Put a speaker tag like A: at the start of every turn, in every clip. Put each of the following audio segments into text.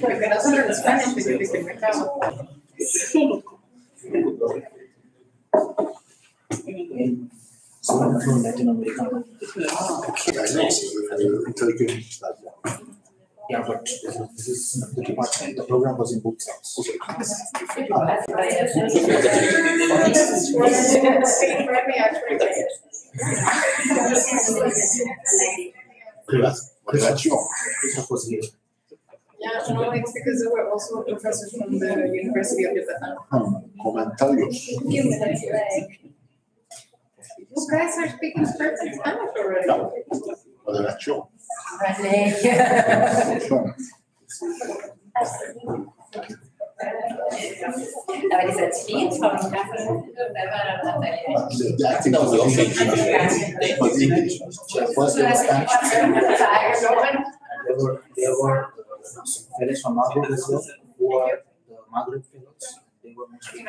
A: Porque nosotros los Spanish we speak in mercado.
B: Sono latinoamericano. Yeah, but this is, this is the department, the program was in both sides.
C: Relazione.
B: This was here.
A: Yeah, no, it's because there were also professors from the University of Yucatan.
C: Hmm, Comentarios.
A: You guys are speaking perfect Spanish already.
C: Relazione.
D: Aber dieser Tweet von Kaffee, da war dann Natalia.
C: The acting was English. Was English.
B: First they were Spanish, there were, there were some fellows from Maghreb as well, who are the Maghreb fellows. They were mostly.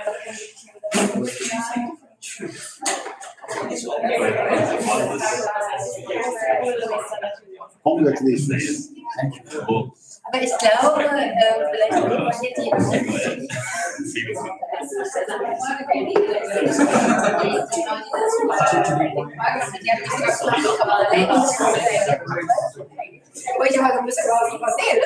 C: Congratulations.
B: Thank you.
D: Aber ich glaube, äh, vielleicht die. Oye, yo me puse a decir,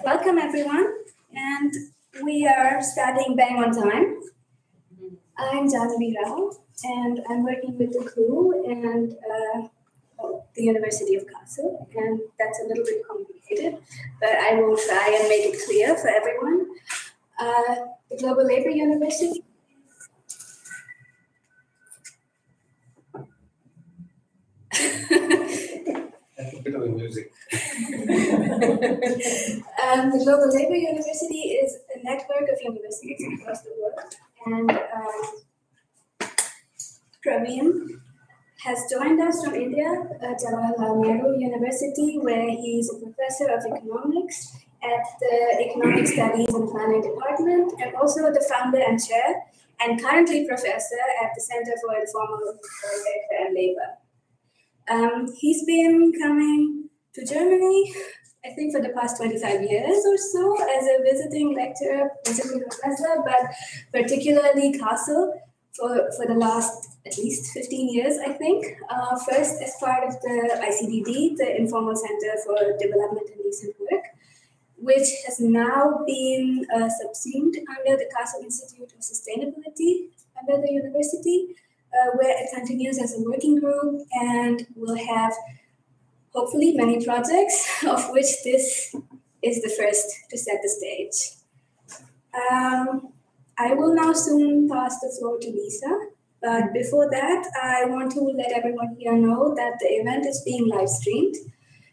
E: Welcome, everyone, and we are studying bang on time. I'm Janvi Rao, and I'm working with the crew and uh, the University of Kassel, and that's a little bit complicated, but I will try and make it clear for everyone. Uh, the Global Labor University
F: That's a bit of the music.
E: Um, the Global Labor University is a network of universities across the world, and um, Praveen has joined us from India at Jawaharlal Nehru University, where he's a professor of economics at the Economic Studies and Planning Department, and also the founder and chair, and currently professor at the Center for Informal and Labor. Um, he's been coming to Germany I think for the past 25 years or so as a visiting lecturer, visiting professor, but particularly Kassel for, for the last at least 15 years, I think. Uh, first, as part of the ICDD, the Informal Center for Development and Decent Work, which has now been uh, subsumed under the Kassel Institute of Sustainability under the university, uh, where it continues as a working group and we'll have hopefully many projects, of which this is the first to set the stage. Um, I will now soon pass the floor to Lisa, but before that, I want to let everyone here know that the event is being live streamed.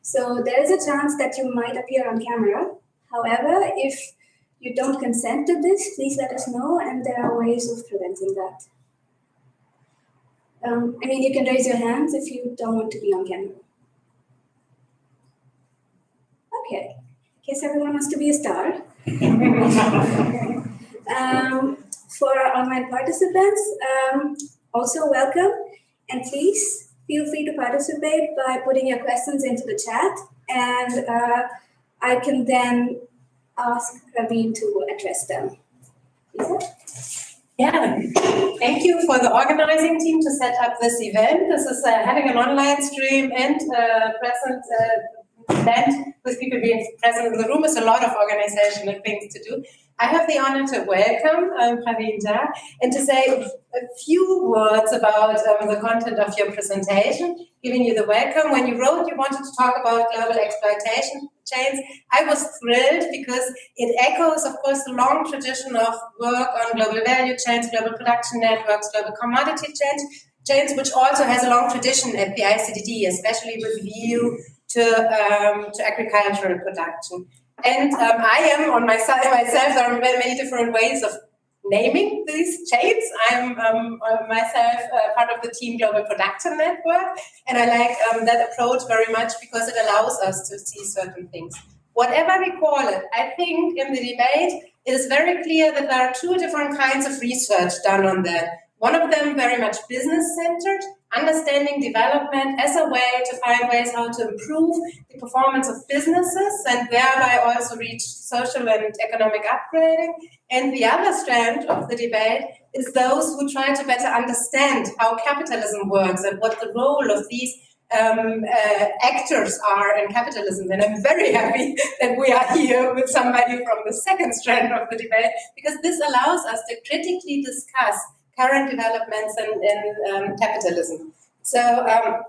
E: So there is a chance that you might appear on camera. However, if you don't consent to this, please let us know, and there are ways of preventing that. Um, I mean, you can raise your hands if you don't want to be on camera. Okay, I guess everyone wants to be a star. um, for our online participants, um, also welcome, and please feel free to participate by putting your questions into the chat, and uh, I can then ask Praveen to address them. Lisa?
D: Yeah, thank you for the organizing team to set up this event. This is uh, having an online stream and uh, present uh, event with people being present in the room is a lot of organizational things to do. I have the honor to welcome um, Praveen Jha and to say a few words about um, the content of your presentation, giving you the welcome. When you wrote you wanted to talk about global exploitation chains, I was thrilled because it echoes, of course, the long tradition of work on global value chains, global production networks, global commodity chains, chains, which also has a long tradition at the ICDD, especially with view to, um, to agricultural production. And um, I am on my side myself. There are many, many different ways of naming these chains. I'm um, myself uh, part of the Team Global Production Network, and I like um, that approach very much because it allows us to see certain things. Whatever we call it, I think in the debate it is very clear that there are two different kinds of research done on that. One of them very much business centered, understanding development as a way to find ways how to improve the performance of businesses and thereby also reach social and economic upgrading. And the other strand of the debate is those who try to better understand how capitalism works and what the role of these um, uh, actors are in capitalism. And I'm very happy that we are here with somebody from the second strand of the debate because this allows us to critically discuss current developments in, in um, capitalism. So um,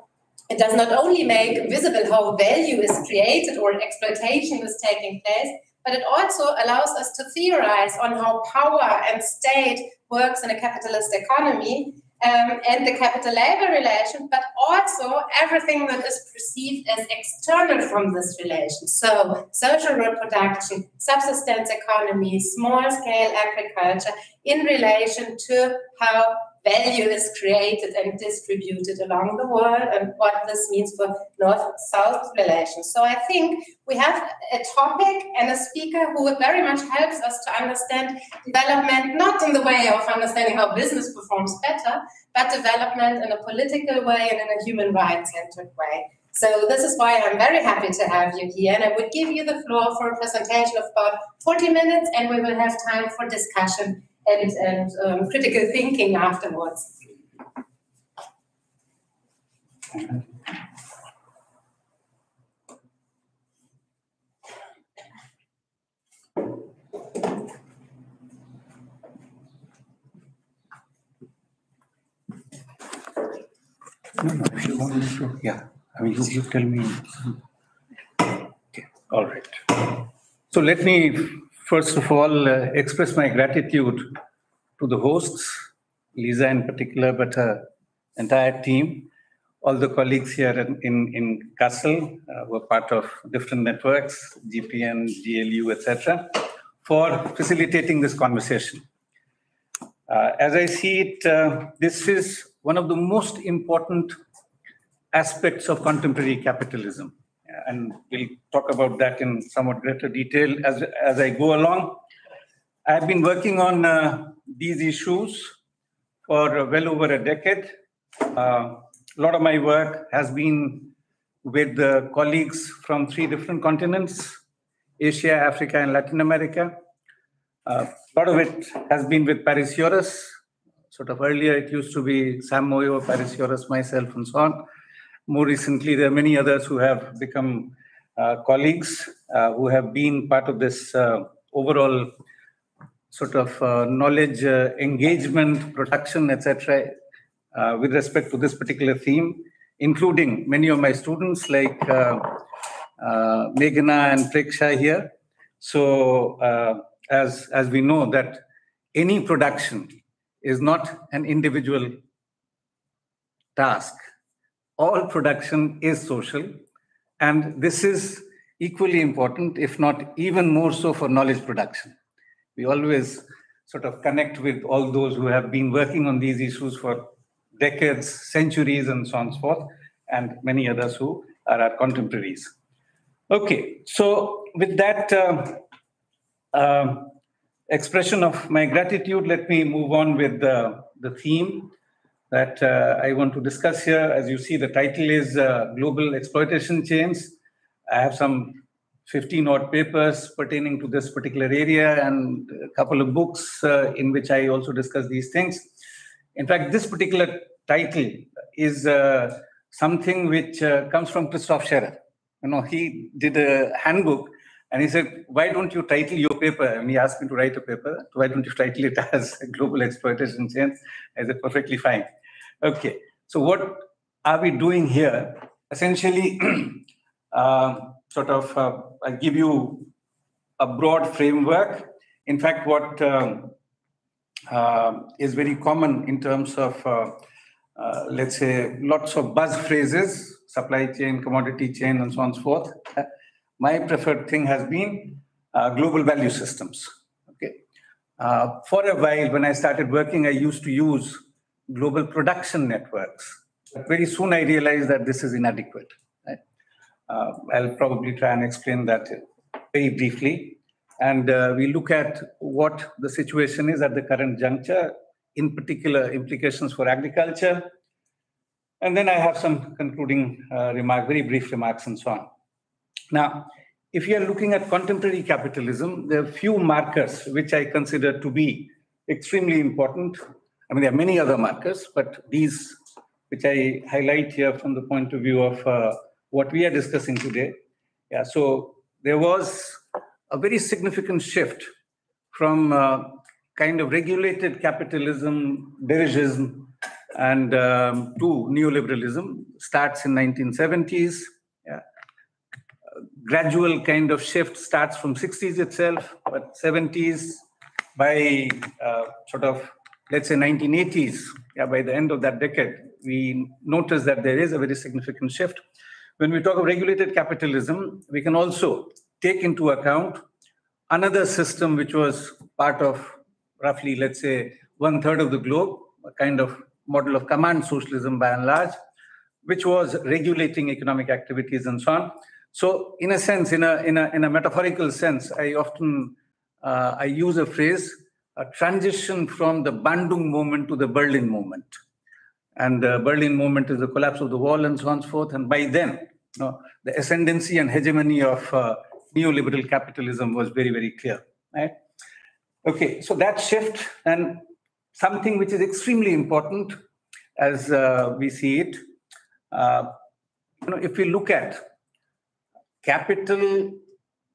D: it does not only make visible how value is created or exploitation is taking place, but it also allows us to theorize on how power and state works in a capitalist economy um, and the capital labor relation, but also everything that is perceived as external from this relation. So, social reproduction, subsistence economy, small scale agriculture in relation to how value is created and distributed along the world and what this means for north-south relations. So I think we have a topic and a speaker who very much helps us to understand development, not in the way of understanding how business performs better, but development in a political way and in a human rights-centered way. So this is why I'm very happy to have you here, and I would give you the floor for a presentation of about 40 minutes, and we will have time for discussion and, and um, critical thinking afterwards.
G: No, no, if you want me to, yeah. I mean, you, you tell me. Okay, all right. So let me first of all, uh, express my gratitude to the hosts, Lisa in particular, but her entire team, all the colleagues here in, in, in Kassel uh, were part of different networks, GPN, GLU, etc., for facilitating this conversation. Uh, as I see it, uh, this is one of the most important aspects of contemporary capitalism. And we'll talk about that in somewhat greater detail as, as I go along. I've been working on uh, these issues for well over a decade. Uh, a lot of my work has been with uh, colleagues from three different continents Asia, Africa, and Latin America. Uh, a lot of it has been with Paris Yeros. Sort of earlier, it used to be Sam Moyo, Paris Yeros, myself, and so on. More recently, there are many others who have become uh, colleagues uh, who have been part of this uh, overall sort of uh, knowledge uh, engagement, production, etc., uh, with respect to this particular theme, including many of my students like Meghna and Preksha here. So, as as we know that any production is not an individual task. All production is social, and this is equally important, if not even more so, for knowledge production. We always sort of connect with all those who have been working on these issues for decades, centuries, and so on and so forth, and many others who are our contemporaries. Okay, so with that uh, uh, expression of my gratitude, let me move on with the, the theme that uh, I want to discuss here. As you see, the title is uh, Global Exploitation Chains. I have some 15 odd papers pertaining to this particular area and a couple of books uh, in which I also discuss these things. In fact, this particular title is uh, something which uh, comes from Christoph Scherer. You know, he did a handbook and he said, why don't you title your paper? And he asked me to write a paper. Why don't you title it as Global Exploitation Chains? I said, perfectly fine. Okay. So what are we doing here? Essentially, uh, sort of, uh, I give you a broad framework. In fact, what um, uh, is very common in terms of, uh, uh, let's say, lots of buzz phrases, supply chain, commodity chain, and so on and so forth. My preferred thing has been uh, global value systems. Okay. For a while, when I started working, I used to use global production networks. But very soon, I realized that this is inadequate. Right? Uh, I'll probably try and explain that very briefly and uh, we look at what the situation is at the current juncture, in particular implications for agriculture. And then I have some concluding uh, remark, very brief remarks and so on. Now, if you are looking at contemporary capitalism, there are few markers which I consider to be extremely important. I mean, there are many other markers, but these which I highlight here from the point of view of uh, what we are discussing today. Yeah, so there was a very significant shift from uh, kind of regulated capitalism, dirigism, and um, to neoliberalism starts in 1970s. Yeah. Gradual kind of shift starts from 60s itself, but 70s by uh, sort of let's say 1980s. Yeah, by the end of that decade, we notice that there is a very significant shift. When we talk of regulated capitalism, we can also take into account another system which was part of roughly, let's say, one third of the globe, a kind of model of command socialism by and large, which was regulating economic activities and so on. So, in a sense, in a in a in a metaphorical sense, I often uh, I use a phrase: a transition from the Bandung movement to the Berlin movement. And the Berlin movement is the collapse of the wall and so on and so forth. And by then, you know, the ascendancy and hegemony of uh, neoliberal capitalism was very, very clear. Right? Okay, so that shift and something which is extremely important as uh, we see it. Uh, you know, if we look at capital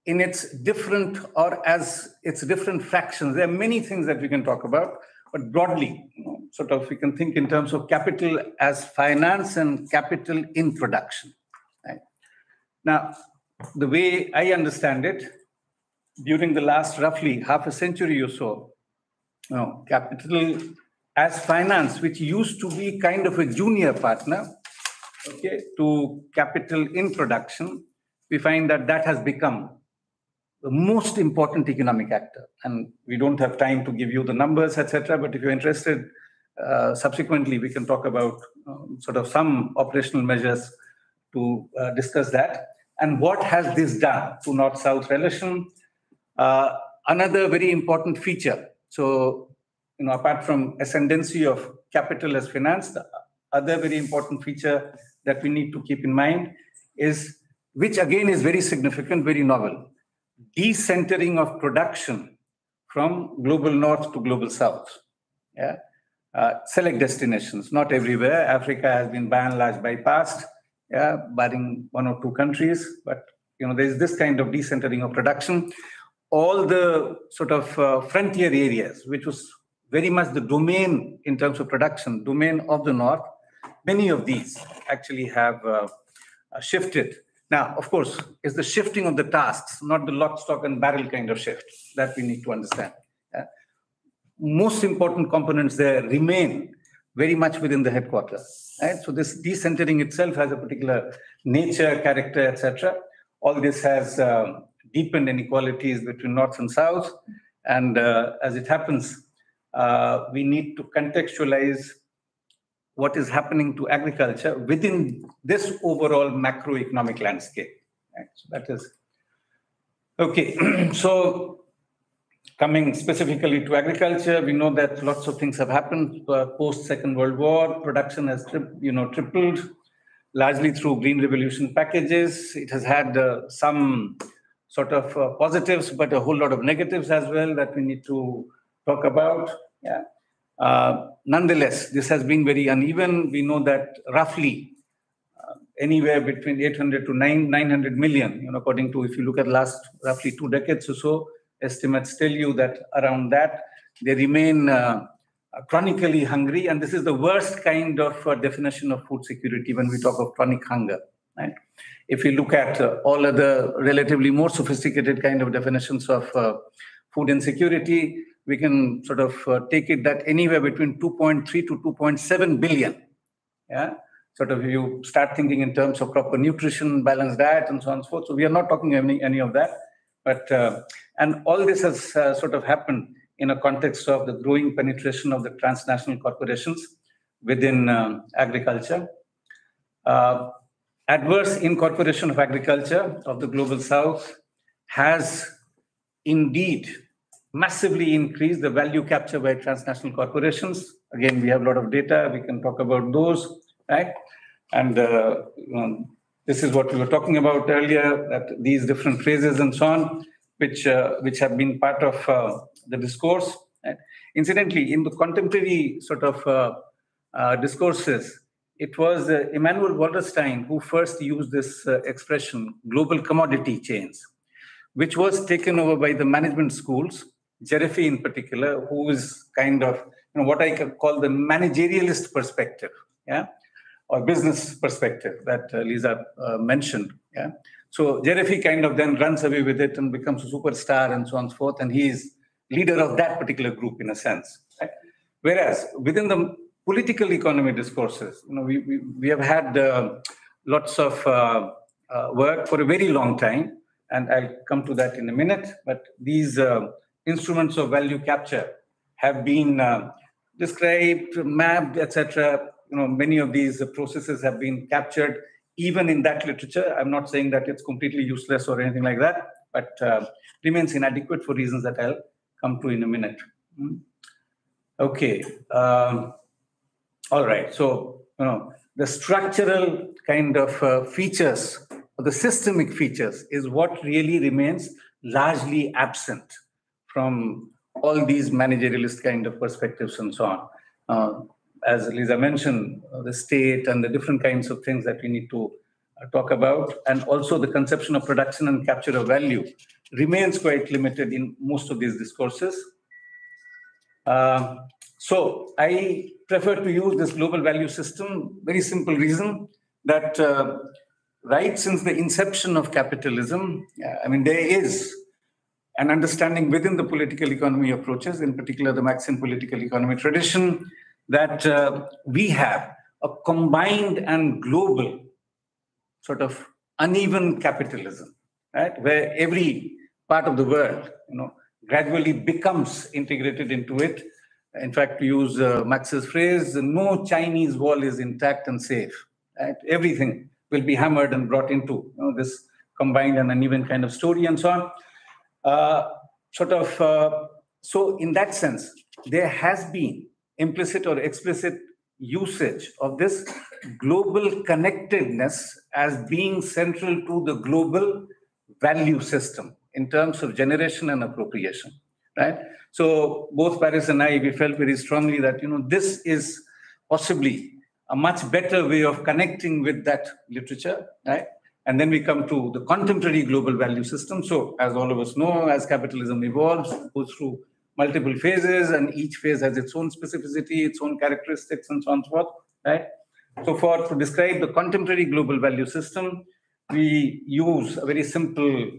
G: in its different or as its different fractions, there are many things that we can talk about. but broadly, sort of we can think in terms of capital as finance and capital in production. Right? Now, the way I understand it, during the last roughly half a century or so, you know, capital as finance, which used to be kind of a junior partner, okay, to capital in production, we find that that has become the most important economic actor. And we don't have time to give you the numbers, etc. But if you're interested, uh, subsequently we can talk about um, sort of some operational measures to uh, discuss that. And what has this done to North-South relation? Uh, another very important feature. So, you know, apart from ascendancy of capital as finance, the other very important feature that we need to keep in mind is, which again is very significant, very novel, decentering of production from global north to global south. Yeah. Uh, select destinations, not everywhere. Africa has been by and large bypassed, yeah, barring one or two countries. But you know, there's this kind of decentering of production. All the sort of uh, frontier areas, which was very much the domain in terms of production, domain of the north, many of these actually have uh shifted now, of course, it's the shifting of the tasks, not the lock, stock, and barrel kind of shift that we need to understand. most important components there remain very much within the headquarters. Right? So this decentering itself has a particular nature, character, etc. All this has uh, deepened inequalities between north and south, and uh, as it happens, uh, we need to contextualize what is happening to agriculture within this overall macroeconomic landscape. Right? So that is okay. so coming specifically to agriculture, we know that lots of things have happened uh, post Second World War. Production has you know tripled, largely through green revolution packages. It has had uh, some sort of uh, positives, but a whole lot of negatives as well that we need to talk about. Yeah. Uh, nonetheless, this has been very uneven. We know that roughly uh, anywhere between 800 to 9, 900 million, you know, according to if you look at last roughly two decades or so, estimates tell you that around that they remain uh, chronically hungry, and this is the worst kind of uh, definition of food security when we talk of chronic hunger. Right? If you look at uh, all other relatively more sophisticated kind of definitions of uh, food insecurity, we can sort of uh, take it that anywhere between 2.3 to 2.7 billion. Yeah. Sort of you start thinking in terms of proper nutrition, balanced diet, and so on and so forth. So we are not talking any, any of that. But, uh, and all this has uh, sort of happened in a context of the growing penetration of the transnational corporations within um, agriculture. Uh, adverse incorporation of agriculture of the global south has indeed massively increase the value capture by transnational corporations. Again, we have a lot of data. We can talk about those, right? And uh, um, this is what we were talking about earlier, that these different phrases and so on, which, uh, which have been part of uh, the discourse. Right? Incidentally, in the contemporary sort of uh, uh, discourses, it was uh, Immanuel Wallerstein who first used this expression, global commodity chains, which was taken over by the management schools Gereffi in particular, who is kind of you know what I call the managerialist perspective, yeah, or business perspective that uh, Lisa uh, mentioned, yeah. So Gereffi kind of then runs away with it and becomes a superstar and so on and so forth, and he is leader of that particular group in a sense. Right? Whereas within the political economy discourses, you know, we we, we have had uh, lots of uh, uh, work for a very long time, and I'll come to that in a minute. But these uh, instruments of value capture have been uh, described, mapped, etc. You know, many of these processes have been captured even in that literature. I'm not saying that it's completely useless or anything like that, but uh, remains inadequate for reasons that I'll come to in a minute. Hmm. Okay. Um, all right. So, you know, the structural kind of uh, features, the systemic features, is what really remains largely absent from all these managerialist kind of perspectives and so on. Uh, as Lisa mentioned, uh, the state and the different kinds of things that we need to uh, talk about, and also the conception of production and capture of value remains quite limited in most of these discourses. Uh, So I prefer to use this global value system. Very simple reason that uh, right since the inception of capitalism, uh, I mean, there is an understanding within the political economy approaches, in particular the Marxian political economy tradition, that uh, we have a combined and global sort of uneven capitalism, right? Where every part of the world, you know, gradually becomes integrated into it. In fact, to use uh, phrase, no Chinese wall is intact and safe. Right? Everything will be hammered and brought into you know, this combined and uneven kind of story and so on. Uh, sort of, uh, so in that sense, there has been implicit or explicit usage of this global connectedness as being central to the global value system in terms of generation and appropriation, right? So both Paris and I, we felt very strongly that, you know, this is possibly a much better way of connecting with that literature, right? And then we come to the contemporary global value system. So as all of us know, as capitalism evolves, goes through multiple phases, and each phase has its own specificity, its own characteristics, and so on and so forth, right? So for to describe the contemporary global value system, we use a very simple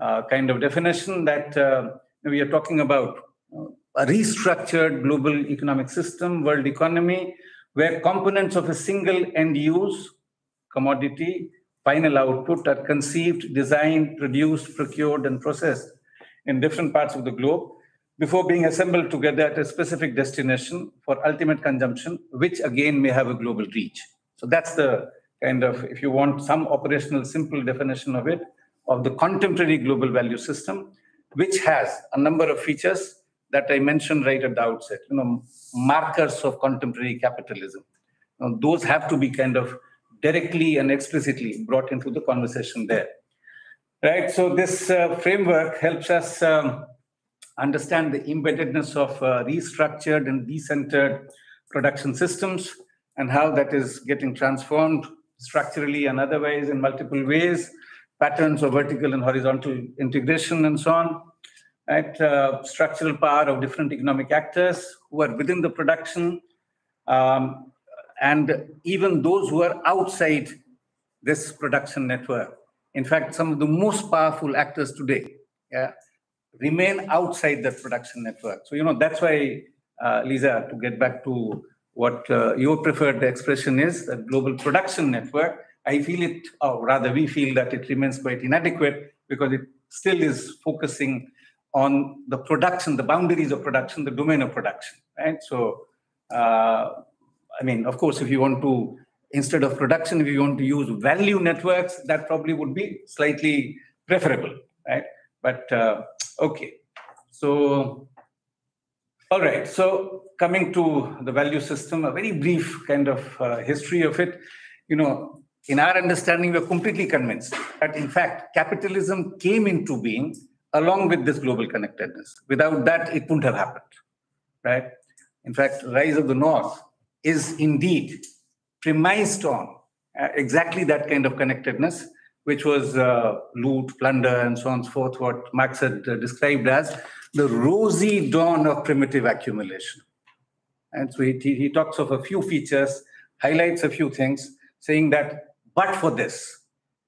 G: uh, kind of definition that uh, we are talking about uh, a restructured global economic system, world economy, where components of a single end use commodity, final output are conceived, designed, produced, procured, and processed in different parts of the globe before being assembled together at a specific destination for ultimate consumption, which again may have a global reach. So that's the kind of, if you want some operational simple definition of it, of the contemporary global value system, which has a number of features that I mentioned right at the outset, you know, markers of contemporary capitalism. Now, those have to be kind of directly and explicitly brought into the conversation there. Right, so this uh, framework helps us um, understand the embeddedness of uh, restructured and decentered production systems and how that is getting transformed structurally and otherwise in multiple ways, patterns of vertical and horizontal integration and so on, right? Uh, structural power of different economic actors who are within the production, um, and even those who are outside this production network. In fact, some of the most powerful actors today yeah, remain outside that production network. So, you know, that's why, uh, Lisa, to get back to what uh, your preferred expression is, the global production network, I feel it, or rather, we feel that it remains quite inadequate because it still is focusing on the production, the boundaries of production, the domain of production, right? So, uh, I mean, of course, if you want to, instead of production, if you want to use value networks, that probably would be slightly preferable, right? But uh, okay, so all right. So coming to the value system, a very brief kind of uh, history of it. You know, in our understanding, we're completely convinced that in fact capitalism came into being along with this global connectedness. Without that, it wouldn't have happened, right? In fact, Rise of the North is indeed premised on uh, exactly that kind of connectedness, which was uh, loot, plunder, and so on and so forth, what Marx had uh, described as the rosy dawn of primitive accumulation. And so he, he talks of a few features, highlights a few things, saying that but for this,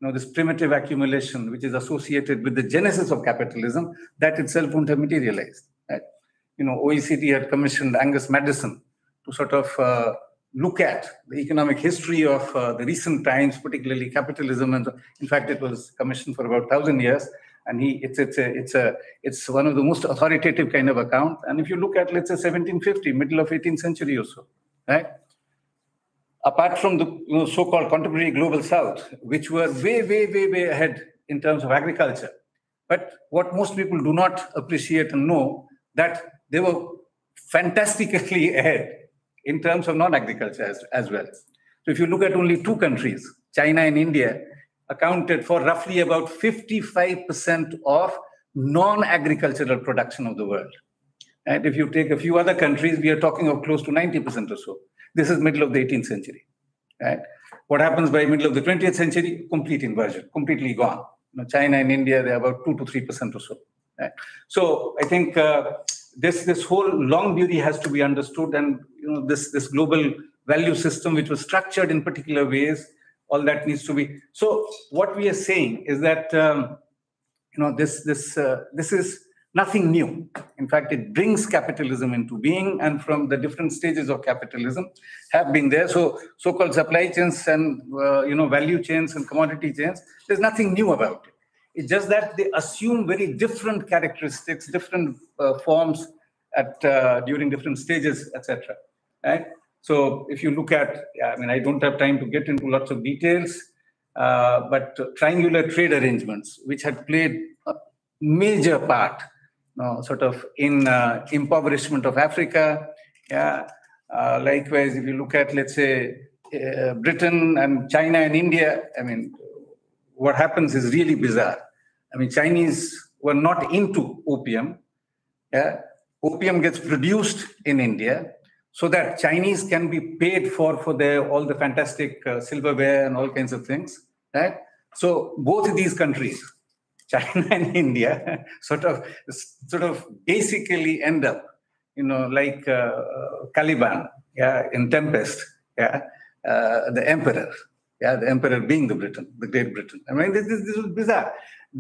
G: you know, this primitive accumulation, which is associated with the genesis of capitalism, that itself wouldn't have materialized. Right? You know, OECD had commissioned Angus Maddison to sort of uh, look at the economic history of uh, the recent times, particularly capitalism. And in fact, it was commissioned for about thousand years. And he, it's it's a, it's a it's one of the most authoritative kind of account. And if you look at let's say 1750, middle of 18th century or so, right? Apart from the you know, so-called contemporary global south, which were way, way, way, way ahead in terms of agriculture. But what most people do not appreciate and know that they were fantastically ahead in terms of non-agriculture as, as well. So if you look at only two countries, China and India, accounted for roughly about 55% of non-agricultural production of the world. And if you take a few other countries, we are talking of close to 90% or so. This is middle of the 18th century. Right? What happens by middle of the 20th century? Complete inversion, completely gone. You know, China and India, they're about 2 to 3% or so. Right? So I think uh, this this whole long beauty has to be understood, and you know this this global value system which was structured in particular ways, all that needs to be. So what we are saying is that um, you know this this uh, this is nothing new. In fact, it brings capitalism into being, and from the different stages of capitalism have been there. So so-called supply chains and uh, you know value chains and commodity chains. There's nothing new about it. It's just that they assume very different characteristics, different uh, forms at uh, during different stages, etc. Right. So if you look at, I mean, I don't have time to get into lots of details, uh, but triangular trade arrangements, which had played a major part, you know, sort of in uh, impoverishment of Africa. Yeah. Uh, likewise, if you look at, let's say, uh, Britain and China and India, I mean, what happens is really bizarre. I mean, Chinese were not into opium. Yeah, opium gets produced in India so that Chinese can be paid for for their all the fantastic uh, silverware and all kinds of things. Right. So both of these countries, China and India, sort of sort of basically end up, you know, like uh, Caliban, yeah, in Tempest, yeah, uh, the emperor, yeah, the emperor being the Britain, the Great Britain. I mean, this, this, is bizarre.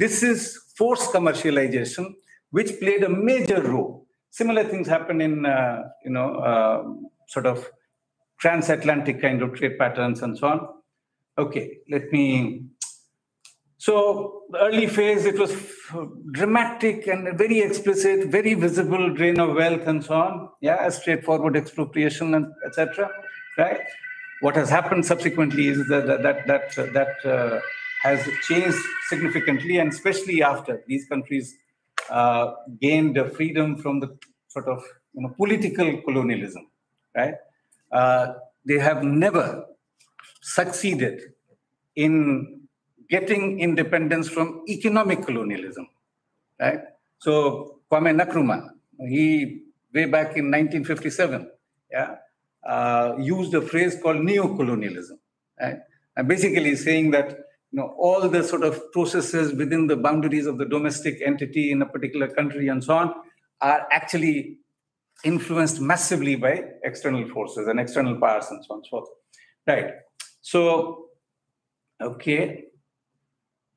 G: This is forced commercialization, which played a major role. Similar things happen in, uh, you know, uh, sort of transatlantic kind of trade patterns and so on. Okay, let me. So early phase, it was dramatic and very explicit, very visible drain of wealth and so on. Yeah, straightforward expropriation and etc. Right. What has happened subsequently is that that that that, uh, has changed significantly, and especially after these countries uh, gained freedom from the sort of you know political colonialism, right? Uh, they have never succeeded in getting independence from economic colonialism, right? So Kwame Nkrumah, he way back in 1957, yeah, uh, used a phrase called neo-colonialism, right? And basically saying that you know all the sort of processes within the boundaries of the domestic entity in a particular country and so on are actually influenced massively by external forces and external powers and so on and so forth. Right. So, okay.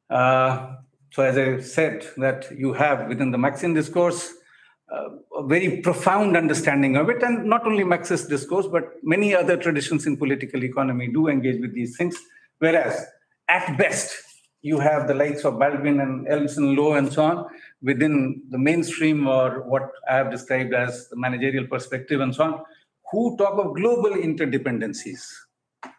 G: Uh, so as I said, that you have within the Marxian discourse a very profound understanding of it, and not only Marxist discourse, but many other traditions in political economy do engage with these things. Whereas, at best, you have the likes of Baldwin and Elms and Low and so on within the mainstream or what I have described as the managerial perspective and so on, who talk of global interdependencies,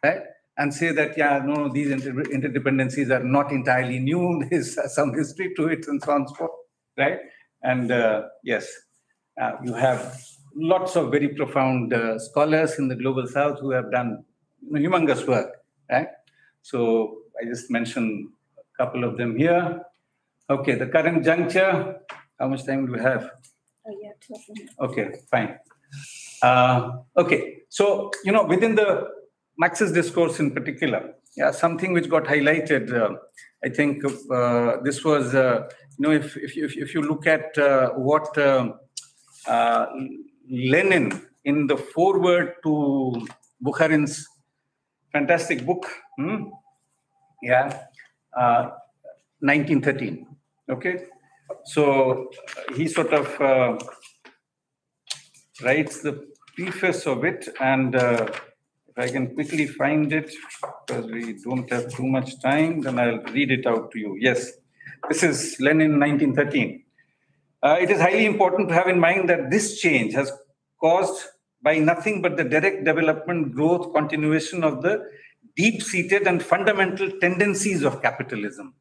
G: right? And say that, yeah, no, these inter interdependencies are not entirely new. There's some history to it and so on and so forth, right? And uh, yes, uh, you have lots of very profound uh, scholars in the global south who have done humongous work, right? So I just mentioned a couple of them here. Okay, the current juncture, how much time do we have?
E: Oh, yeah, twelve minutes.
G: Okay, fine. Uh, okay, so, you know, within the Marxist discourse in particular, yeah, something which got highlighted, uh, I think uh, this was, uh, you know, if, if, if, if you look at uh, what uh, uh, Lenin in the foreword to Bukharin's fantastic book, hmm, yeah, uh, 1913, okay? So he sort of uh, writes the preface of it, and uh, if I can quickly find it, because we don't have too much time, then I'll read it out to you. Yes, this is Lenin 1913. Uh, it is highly important to have in mind that this change has caused by nothing but the direct development, growth, continuation of the deep-seated and fundamental tendencies of capitalism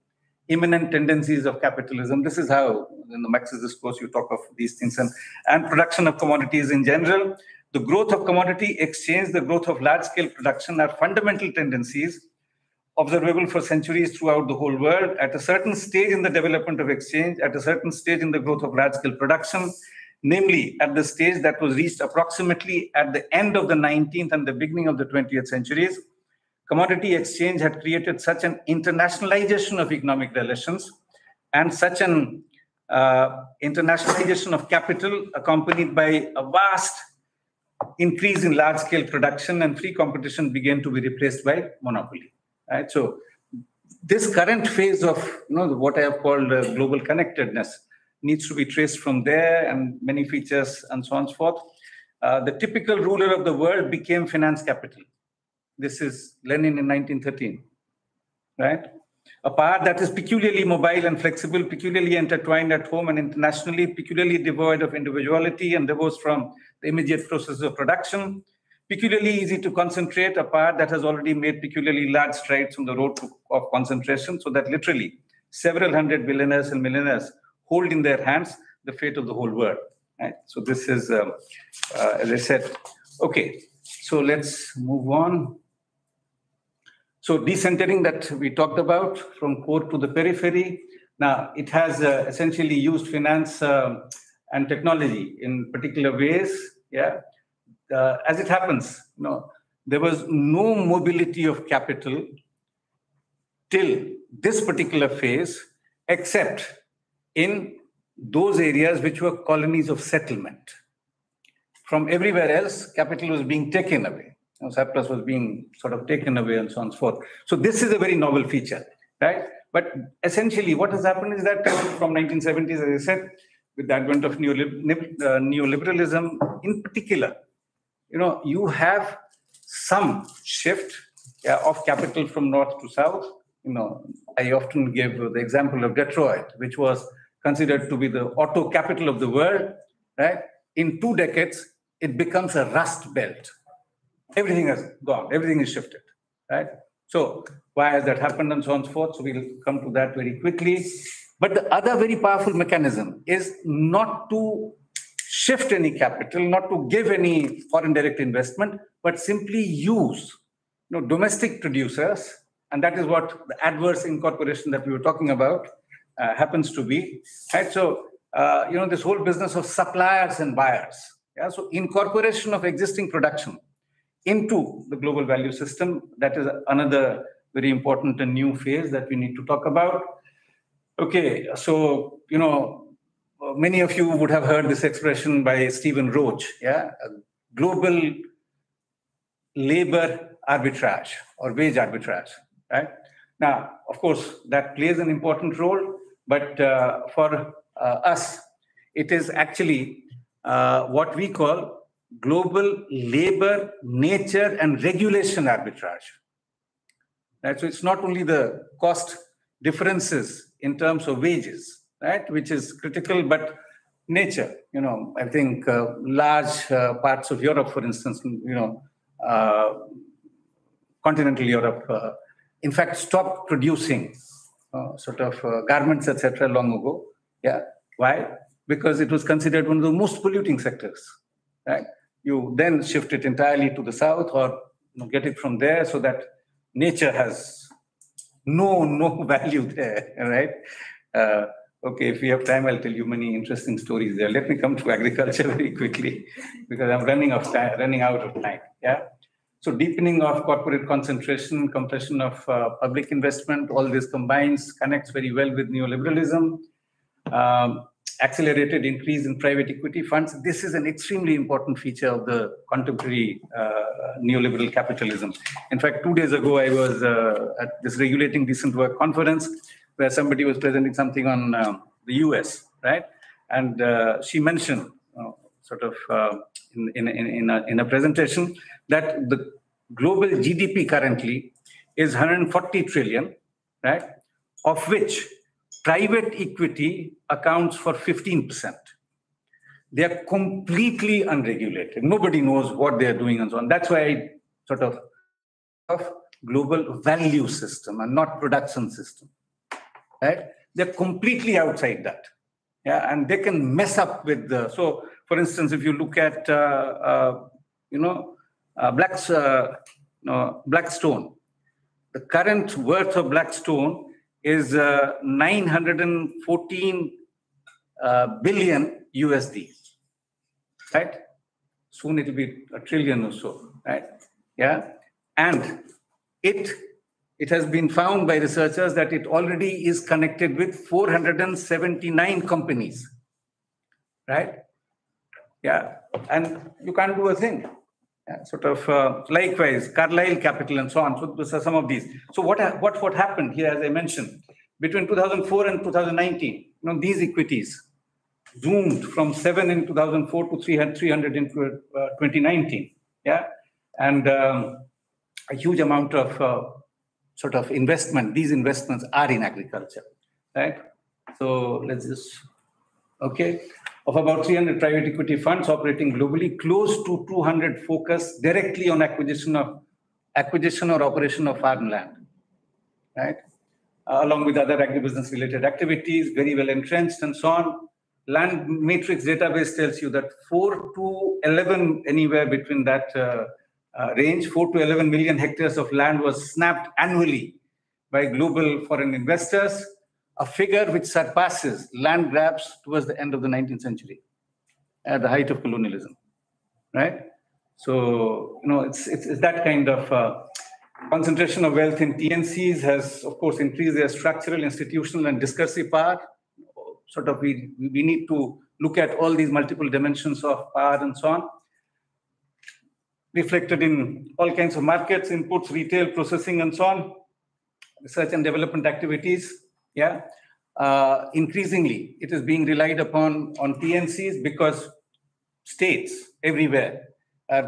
G: imminent tendencies of capitalism. This is how, in the Marxist discourse, you talk of these things and, and production of commodities in general. The growth of commodity exchange, the growth of large scale production are fundamental tendencies observable for centuries throughout the whole world. At a certain stage in the development of exchange, at a certain stage in the growth of large scale production, namely at the stage that was reached approximately at the end of the 19th and the beginning of the 20th centuries, commodity exchange had created such an internationalization of economic relations and such an uh, internationalization of capital accompanied by a vast increase in large scale production and free competition began to be replaced by monopoly. Right? So this current phase of you know what I have called uh, global connectedness needs to be traced from there and many features and so on and so forth. Uh, the typical ruler of the world became finance capital. This is Lenin in 1913, right? A power that is peculiarly mobile and flexible, peculiarly intertwined at home and internationally, peculiarly devoid of individuality and divorced from the immediate process of production, peculiarly easy to concentrate, a power that has already made peculiarly large strides on the road to, of concentration, so that literally several hundred billionaires and millionaires hold in their hands the fate of the whole world. Right? So this is, um, uh, as I said, okay. So let's move on. So decentering that we talked about from core to the periphery. Now it has uh, essentially used finance uh, and technology in particular ways. Yeah, uh, as it happens, you know, there was no mobility of capital till this particular phase, except in those areas which were colonies of settlement. From everywhere else, capital was being taken away. You know, surplus was being sort of taken away and so on and so forth. So this is a very novel feature, right? But essentially, what has happened is that from 1970s, as I said, with the advent of uh, neoliberalism, in particular, you know, you have some shift of capital from north to south. You know, I often give the example of Detroit, which was considered to be the auto capital of the world, right? In two decades, it becomes a rust belt. Everything has gone, everything is shifted, right? So why has that happened and so on and so forth? So we'll come to that very quickly. But the other very powerful mechanism is not to shift any capital, not to give any foreign direct investment, but simply use you know, domestic producers. And that is what the adverse incorporation that we were talking about uh, happens to be. Right? So, uh, you know, this whole business of suppliers and buyers. Yeah? So, incorporation of existing production into the global value system, that is another very important and new phase that we need to talk about. Okay, so, you know, many of you would have heard this expression by Stephen Roach, yeah, global labor arbitrage or wage arbitrage, right? Now, of course, that plays an important role, but uh, for uh, us, it is actually uh, what we call global labor, nature, and regulation arbitrage. Right? So it's not only the cost differences in terms of wages, right, which is critical, but nature. You know, I think uh, large uh, parts of Europe, for instance, you know, uh, continental Europe, uh, in fact, stopped producing uh, sort of uh, garments, etc., long ago. Yeah, why? Because it was considered one of the most polluting sectors. Right? You then shift it entirely to the south, or you know, get it from there, so that nature has no no value there. Right? Uh, okay, if we have time, I'll tell you many interesting stories there. Let me come to agriculture very quickly because I'm running of time, running out of time. Yeah. So deepening of corporate concentration, compression of uh, public investment, all this combines, connects very well with neoliberalism. Um, accelerated increase in private equity funds. This is an extremely important feature of the contemporary uh, neoliberal capitalism. In fact, two days ago, I was uh, at this Regulating Decent Work conference where somebody was presenting something on um, the US, right? And uh, she mentioned, uh, sort of uh, in, in, in, a, in a presentation, that the global GDP currently is 140 trillion, right? Of which private equity accounts for 15%. They are completely unregulated. Nobody knows what they are doing and so on. That's why I sort of of global value system and not production system. Right? They're completely outside that. Yeah, and they can mess up with the so for instance, if you look at uh, uh, you know uh, Black's, no, Blackstone, the current worth of Blackstone is uh, 914 uh, billion USD, right? Soon it will be a trillion or so, right? Yeah, and it it has been found by researchers that it already is connected with 479 companies. Right? Yeah, and you can't do a thing. Yeah, sort of uh, likewise, Carlyle Capital and so on. So those are some of these. So what what what happened here, as I mentioned, between 2004 and 2019, you know, these equities zoomed from seven in 2004 to 300, 300 in uh, 2019. Yeah, and um, a huge amount of uh, sort of investment. These investments are in agriculture, right? So let's just okay of about 300 private equity funds operating globally, close to 200 focus directly on acquisition of acquisition or operation of farmland, right? Uh, along with other agribusiness related activities, very well entrenched and so on. Land matrix database tells you that 4 to 11, anywhere between that uh, uh, range, 4 to 11 million hectares of land was snapped annually by global foreign investors a figure which surpasses land grabs towards the end of the 19th century, at the height of colonialism, right? So, you know, it's, it's, it's that kind of uh, concentration of wealth in TNCs has, of course, increased their structural, institutional, and discursive power. Sort of, we, we need to look at all these multiple dimensions of power and so on. Reflected in all kinds of markets, inputs, retail, processing, and so on, research and development activities yeah. Uh, increasingly it is being relied upon on tncs because states everywhere are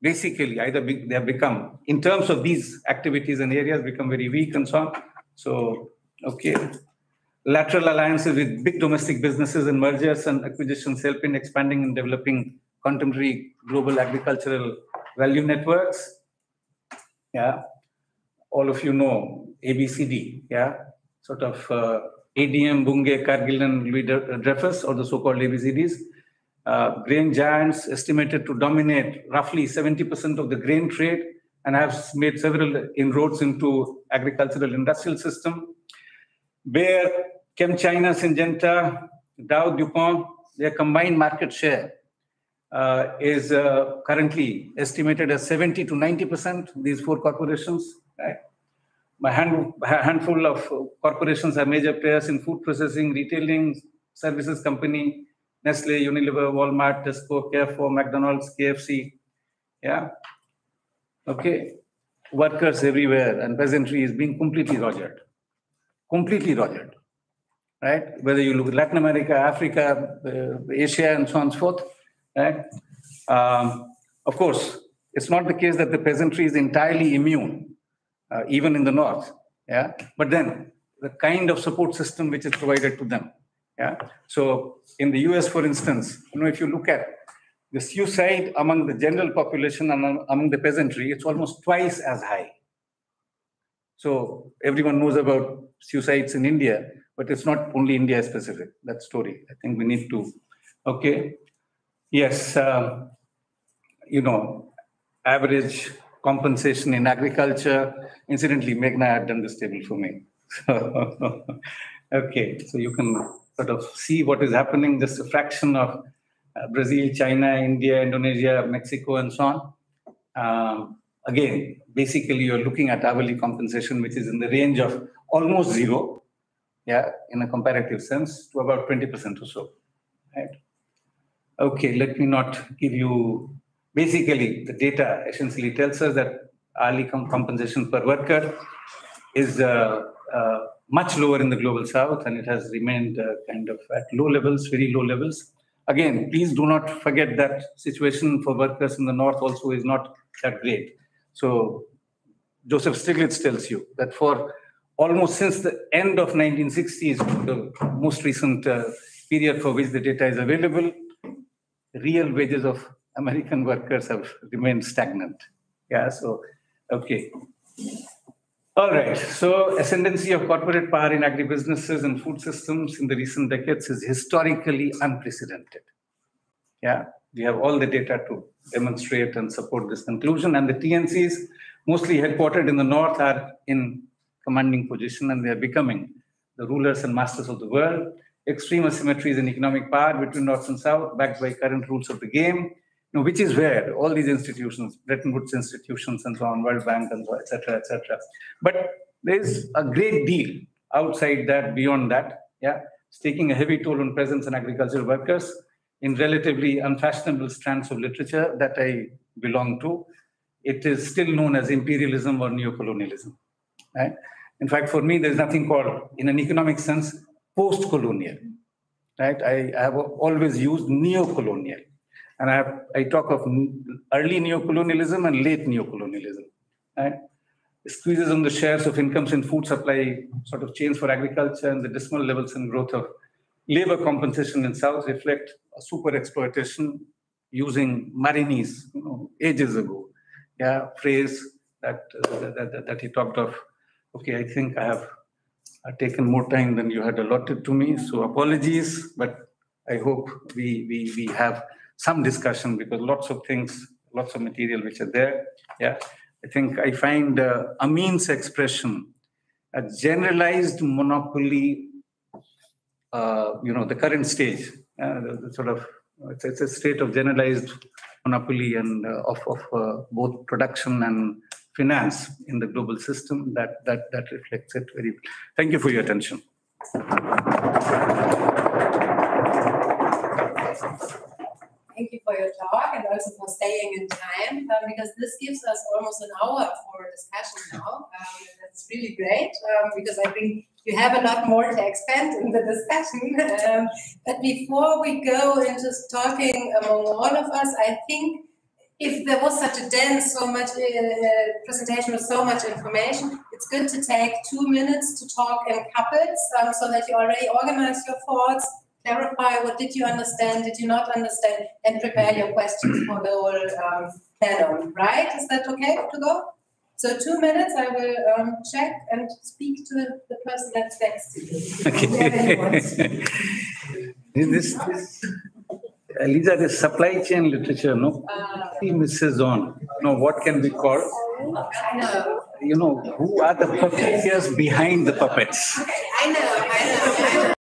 G: basically either be, they have become in terms of these activities and areas become very weak and so on. So okay. Lateral alliances with big domestic businesses and mergers and acquisitions help in expanding and developing contemporary global agricultural value networks yeah all of you know abcd yeah sort of uh, ADM, Bunge, Cargill, and Louis Dreyfus, or the so-called ABCDs. Uh, grain giants estimated to dominate roughly 70% of the grain trade and have made several inroads into agricultural industrial system. Bayer, ChemChina, Syngenta, Dow, DuPont, their combined market share uh, is uh, currently estimated as 70 to 90%, these four corporations, right? a hand, handful of corporations are major players in food processing, retailing, services company, Nestle, Unilever, Walmart, Tesco, Carrefour, McDonald's, KFC. Yeah. Okay. Workers everywhere and peasantry is being completely rogered. Completely rogered. Right? Whether you look at Latin America, Africa, uh, Asia, and so on and so forth. Right? Um, of course, it's not the case that the peasantry is entirely immune uh, even in the north. Yeah, but then the kind of support system which is provided to them. Yeah, so in the U.S., for instance, you know, if you look at the suicide among the general population and among the peasantry, it's almost twice as high. So everyone knows about suicides in India, but it's not only India specific. That story. I think we need to. Okay. Yes. Uh, you know, average compensation in agriculture. Incidentally, Meghna had done this table for me. okay, so you can sort of see what is happening, just a fraction of uh, Brazil, China, India, Indonesia, Mexico, and so on. Um, again, basically, you're looking at hourly compensation, which is in the range of almost zero, yeah, in a comparative sense, to about 20% or so? Okay, let me not give you basically the data essentially tells us that hourly compensation per worker is uh, uh, much lower in the global south and it has remained uh, kind of at low levels very low levels. Again please do not forget that situation for workers in the north also is not that great. So joseph stiglitz tells you that for almost since the end of 1960s the most recent uh, period for which the data is available real wages of American workers have remained stagnant. Yeah, so, okay. All right, so ascendancy of corporate power in agribusinesses and food systems in the recent decades is historically unprecedented. Yeah, we have all the data to demonstrate and support this conclusion. And the TNCs, mostly headquartered in the north, are in commanding position and they are becoming the rulers and masters of the world. Extreme asymmetries in economic power between north and south, backed by current rules of the game, know, which is where all these institutions, Bretton Woods institutions and so on, World Bank and so, et cetera, et cetera. But there's a great deal outside that, beyond that, yeah. It's taking a heavy toll on peasants and agricultural workers in relatively unfashionable strands of literature that I belong to. It is still known as imperialism or neocolonialism, right? In fact, for me, there's nothing called, in an economic sense, post-colonial, right? I, I have always used neo-colonial. And I, I talk of early neocolonialism and late neocolonialism, right? Squeezes on the shares of incomes in food supply sort of chains for agriculture and the dismal levels and growth of labor compensation in South reflect a super exploitation using Marini's, you know, ages ago. Yeah, phrase that, uh, that, that, that he talked of Okay, I think I have taken more time than you had allotted to me, so apologies, but I hope we, we, we have some discussion because lots of things, lots of material which are there. Yeah, I think I find uh, Amin's expression, a generalized monopoly, uh, you know, the current stage, uh, the, the sort of, it's, it's, a state of generalized monopoly and uh, of, of uh, both production and finance in the global system that that that reflects it very well. Thank you for your attention.
D: Thank you for your talk and also for staying in time um, because this gives us almost an hour for discussion now. Um, that's really great um, because I think you have a lot more to expand in the discussion. Um, but before we go into talking among all of us, I think if there was such a dense, so much uh, presentation with so much information, it's good to take two minutes to talk in couples um, so that you already organize your thoughts, clarify what did you understand, did you not understand, and prepare your questions for the whole um, panel. Right? Is that okay to go? So two minutes, I will um, check and speak to the person that's next to you.
G: Okay. this, this Lisa, the supply chain literature, no, he misses on. No, what can?
D: I know.
G: You know, who are the puppeteers behind the puppets?
D: I know. I know.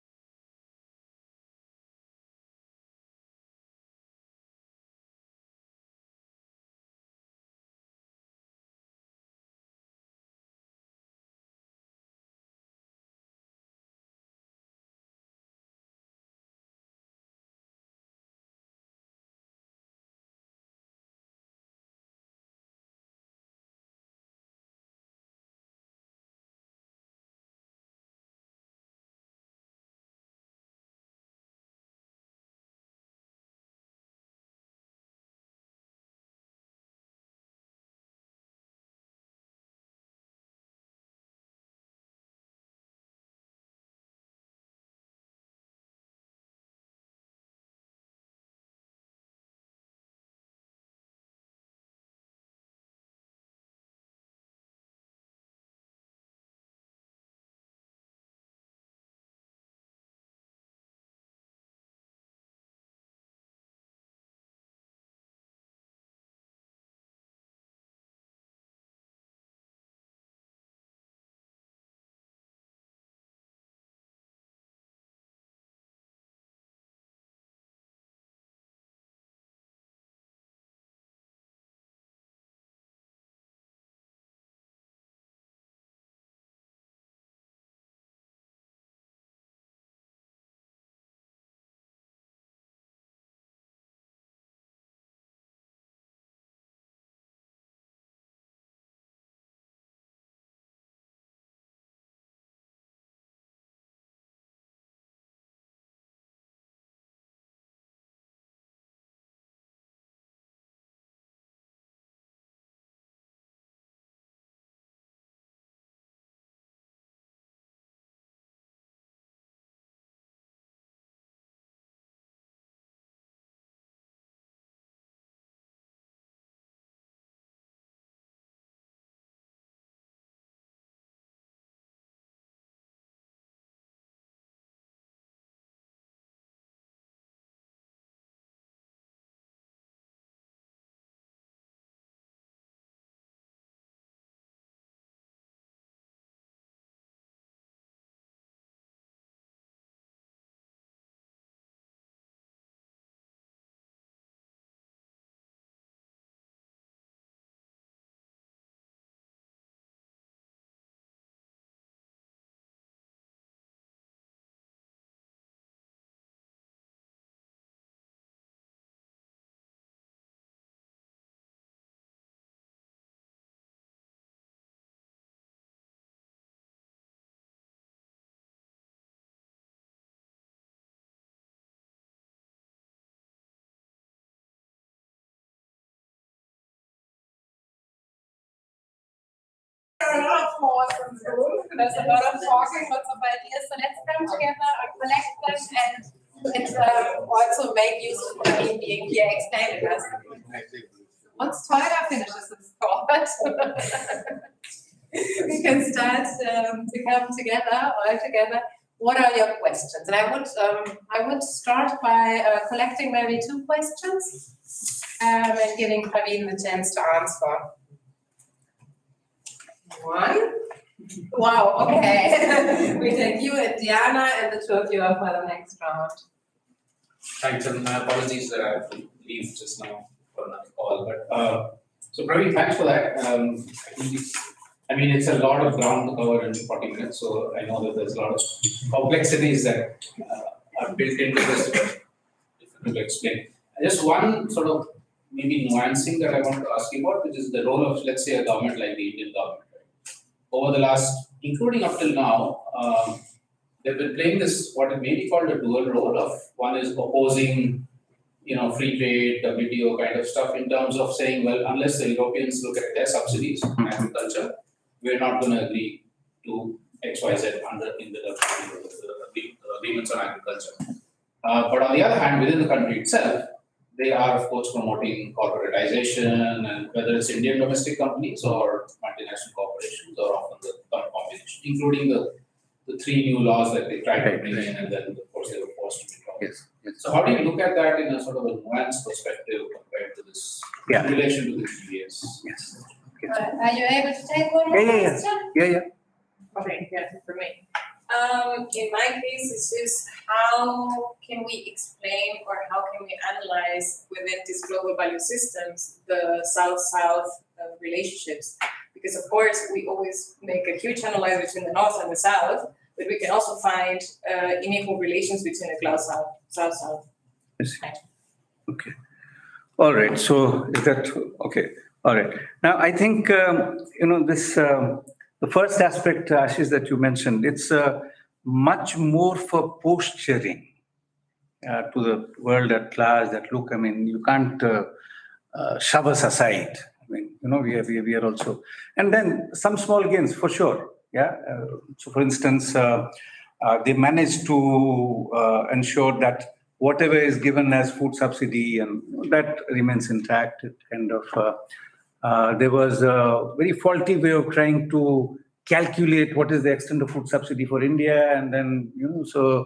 D: The room. There's a lot of talking, lots of ideas. So let's come together, uh, collect them, and, and um, also make use of Praveen being here explaining us. Once Toyota finishes this thought, we can start um, to come together, all together. What are your questions? And I would, um, I would start by uh, collecting maybe two questions um, and giving Praveen the chance to answer. One. Wow, okay. we take you and Diana and the two of you for the next round.
H: Thanks, and my apologies that I leave just now for another call, but, uh, so Praveen, thanks for that. Um, I I mean, it's a lot of ground to cover in forty minutes, so I know that there's a lot of complexities that, uh, are built into this, difficult to explain. Just one sort of maybe nuancing that I want to ask you about, which is the role of, let's say, a government like the Indian government. Over the last, including up till now, um, they've been playing this, what it may be called a dual role of, one is opposing, you know, free trade, WTO kind of stuff in terms of saying, well, unless the Europeans look at their subsidies on agriculture, we're not gonna agree to X, Y, Z under, in the, WTO, the agreements on agriculture. Uh, but on the other hand, within the country itself, they are of course promoting corporatization and whether it's Indian domestic companies or multinational corporations or often the com- combination, including the, the three new laws that they tried to bring in and then of course they were forced to withdraw.
G: Yes, yes.
H: So how do you look at that in a sort of a nuanced perspective compared to this,
G: Yeah.
H: in relation to the GVS?
G: Yes.
D: Uh, Are you able to take one more
G: Yeah, yeah, yeah.
D: question?
G: Yeah, yeah.
D: Okay, yeah, for me.
A: Um, in my case, it's just how can we explain or how can we analyze within these global value systems the South-South uh, relationships? Because of course, we always make a huge analysis between the North and the South, but we can also find uh, unequal relations between the cloud South, South-South.
G: Okay. All right. So is that okay? All right. Now I think um, you know this. Um, the first aspect, Ashish, that you mentioned, it's uh, much more for posturing uh, to the world at large. That look, I mean, you can't uh, uh, shove us aside. I mean, you know, we are, we are, also, and then some small gains for sure. Yeah. Uh, so, for instance, uh, they managed to ensure that whatever is given as food subsidy and that remains intact. Kind of uh, there was a very faulty way of trying to calculate what is the extent of food subsidy for India, and then you know so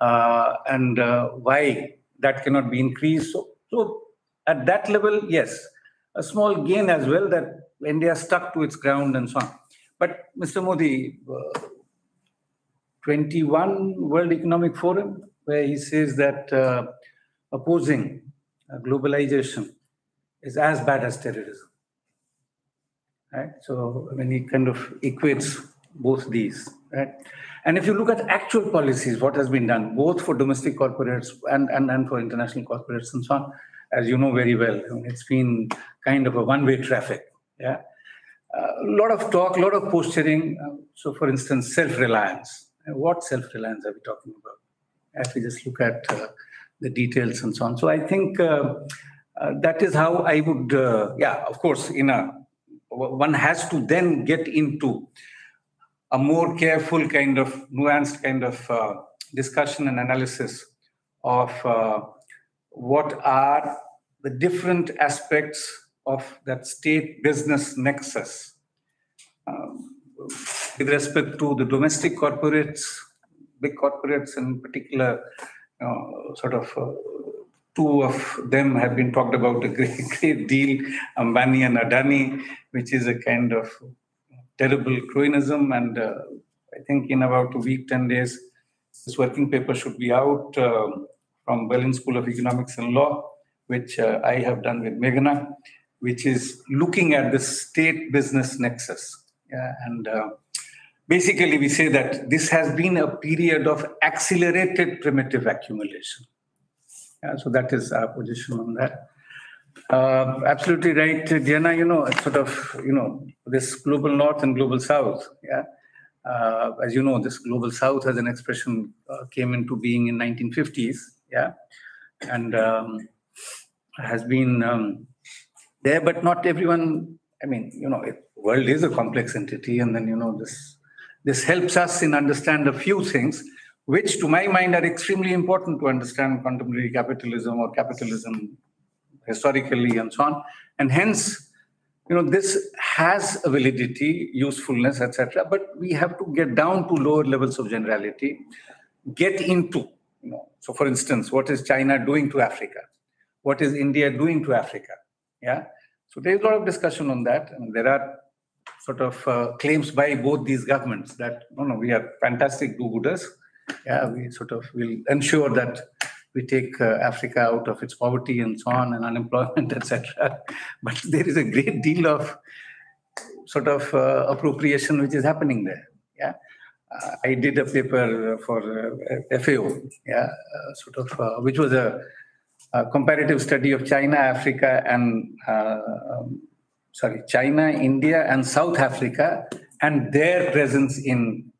G: uh, and uh, why that cannot be increased. So, so at that level, yes, a small gain as well that India stuck to its ground and so on. But Mr. Modi, uh, 21 World Economic Forum, where he says that uh, opposing globalization is as bad as terrorism. Right? So, I mean, he kind of equates both these. Right? And if you look at actual policies, what has been done, both for domestic corporates and, and, and for international corporates and so on, as you know very well, it's been kind of a one way traffic. Yeah. A lot of talk, a lot of posturing. Um, so, for instance, self reliance. What self reliance are we talking about? If we just look at uh, the details and so on. So, I think uh, uh, that is how I would, uh, yeah, of course, in a one has to then get into a more careful kind of nuanced kind of uh, discussion and analysis of uh, what are the different aspects of that state business nexus. Um, with respect to the domestic corporates, big corporates in particular, uh, sort of uh, two of them have been talked about a great, great deal, Ambani and Adani, which is a kind of terrible cronyism. And uh, I think in about a week, 10 days, this working paper should be out um, from Berlin School of Economics and Law, which uh, I have done with Meghana, which is looking at the state business nexus. Yeah, and uh, basically, we say that this has been a period of accelerated primitive accumulation. Yeah, so that is our position on that. Uh, absolutely right, Diana. You know, sort of you know this global north and global south. Yeah, uh, as you know, this global south as an expression uh, came into being in 1950s. Yeah, and um, has been um, there, but not everyone I mean, you know, it, world is a complex entity, and then you know this this helps us in understand a few things, which to my mind are extremely important to understand contemporary capitalism or capitalism historically and so on, and hence. You know, this has a validity, usefulness, etc. But we have to get down to lower levels of generality, get into, you know. So, for instance, what is China doing to Africa? What is India doing to Africa? Yeah. So there's a lot of discussion on that, and there are sort of uh, claims by both these governments that no, no, we are fantastic do-gooders. Yeah, we sort of will ensure that we take uh, Africa out of its poverty and so on, and unemployment, etc. But there is a great deal of sort of uh, appropriation which is happening there. Yeah. Uh, I did a paper for uh, FAO, yeah, uh, sort of, uh, which was a a comparative study of China, Africa, and um, sorry, China, India, and South Africa, and their presence in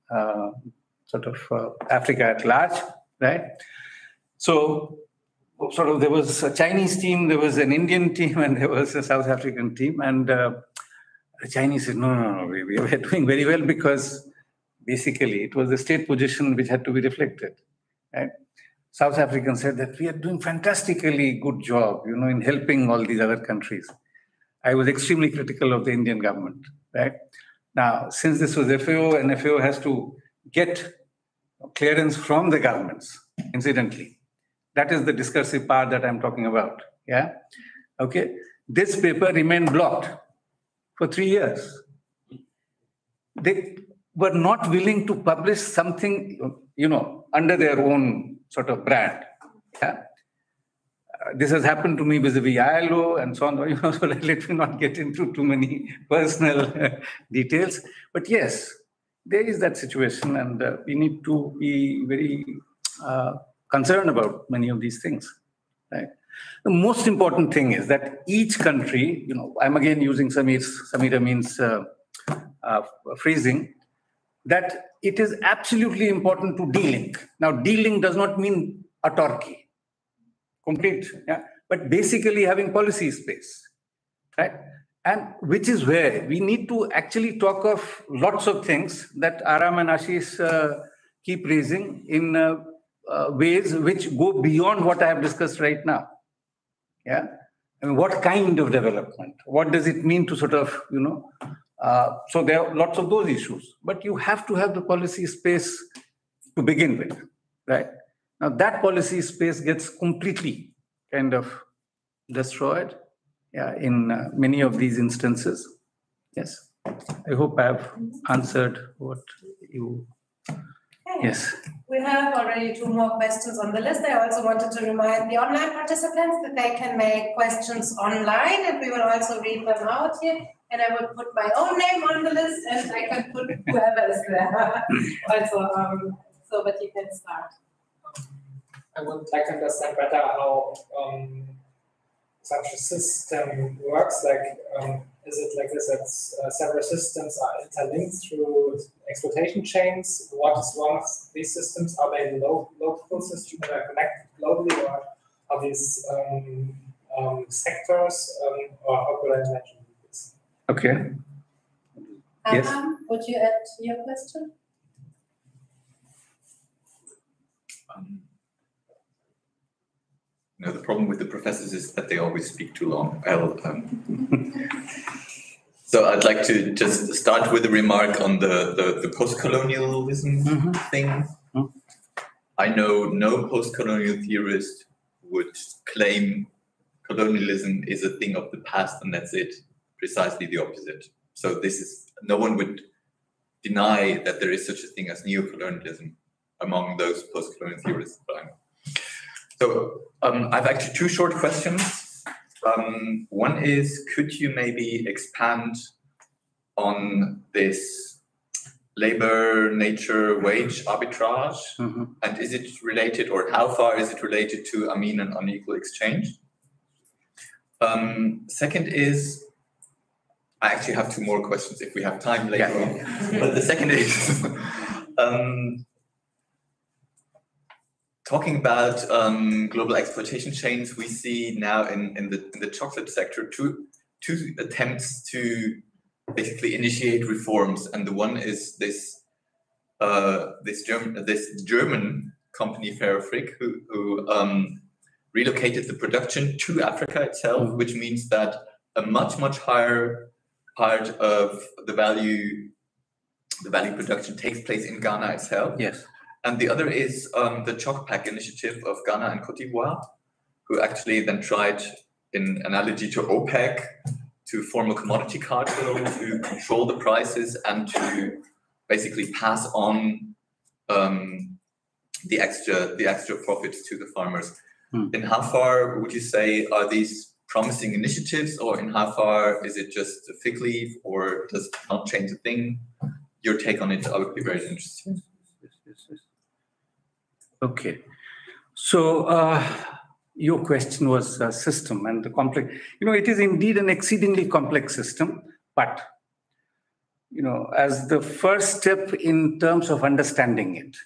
G: sort of uh, Africa at large, right? So, sort of, there was a Chinese team, there was an Indian team, and there was a South African team, and uh, the Chinese said, no, no, no, we, we were doing very well because basically it was the state position which had to be reflected, right? South Africans said that we are doing fantastically good job, you know, in helping all these other countries. I was extremely critical of the Indian government, right? Now, since this was FAO and FAO has to get clearance from the governments, incidentally, that is the discursive part that I'm talking about. Yeah. Okay. This paper remained blocked for three years. They were not willing to publish something, you know, under their own sort of brand. Yeah. This has happened to me vis-a-vis ILO and so on. You know, so let me not get into too many personal details. But yes, there is that situation, and uh, we need to be very uh, concerned about many of these things. Right. The most important thing is that each country, you know, I'm again using Samir's, Samir Amin's uh, uh, phrasing, that it is absolutely important to de-link. Now, de-link does not mean autarky, complete, yeah, but basically having policy space, right? And which is where we need to actually talk of lots of things that Aram and Ashish uh, keep raising in uh, uh, ways which go beyond what I have discussed right now. Yeah, I mean, what kind of development? What does it mean to sort of, you know, uh, so there are lots of those issues, but you have to have the policy space to begin with, right? Now that policy space gets completely kind of destroyed, yeah, in uh, many of these instances. Yes, I hope I have answered what you. Yes.
D: We have already two more questions on the list. I also wanted to remind the online participants that they can make questions online and we will also read them out here and I will put my own name on the list and I can put whoever is there also, um, so that you can start.
F: I would like to understand better how um, such a system works. Like, um, is it like this that uh, several systems are interlinked through exploitation chains? What is one of these systems? Are they lo- local systems that are connected globally, or are these um, um, sectors, um, or how could I imagine? this?
G: Okay. Yes.
D: Anna, would you add your question?
I: No, the problem with the professors is that they always speak too long. I'll, um, so I'd like to just start with a remark on the, the, the post-colonialism
G: Mhm.
I: thing.
G: Mhm.
I: I know no post-colonial theorist would claim colonialism is a thing of the past and that's it. Precisely the opposite. So this is no one would deny that there is such a thing as neocolonialism among those post-colonial theorists that I know. So um, I've actually two short questions. Um, one is, could you maybe expand on this labor nature wage arbitrage?
G: Mhm.
I: And is it related, or how far is it related to Amin and unequal exchange? Um, second is, I actually have two more questions if we have time later on. But the second is, um, talking about um, global exploitation chains, we see now in, in the in the chocolate sector two two attempts to basically initiate reforms, and the one is this uh, this German this German company Fairafric who who um, relocated the production to Africa itself, which means that a much much higher part of the value the value production takes place in Ghana itself.
G: Yes.
I: And the other is um, the COPEC initiative of Ghana and Cote d'Ivoire, who actually then tried, in analogy to OPEC, to form a commodity cartel to control the prices and to basically pass on um, the extra the extra profits to the farmers.
G: Hmm.
I: In how far would you say are these promising initiatives, or in how far is it just a fig leaf, or does it not change a thing? Your take on it, I would be very interested.
G: Okay. So uh, your question was uh, system and the complex. You know, it is indeed an exceedingly complex system, but you know, as the first step in terms of understanding it,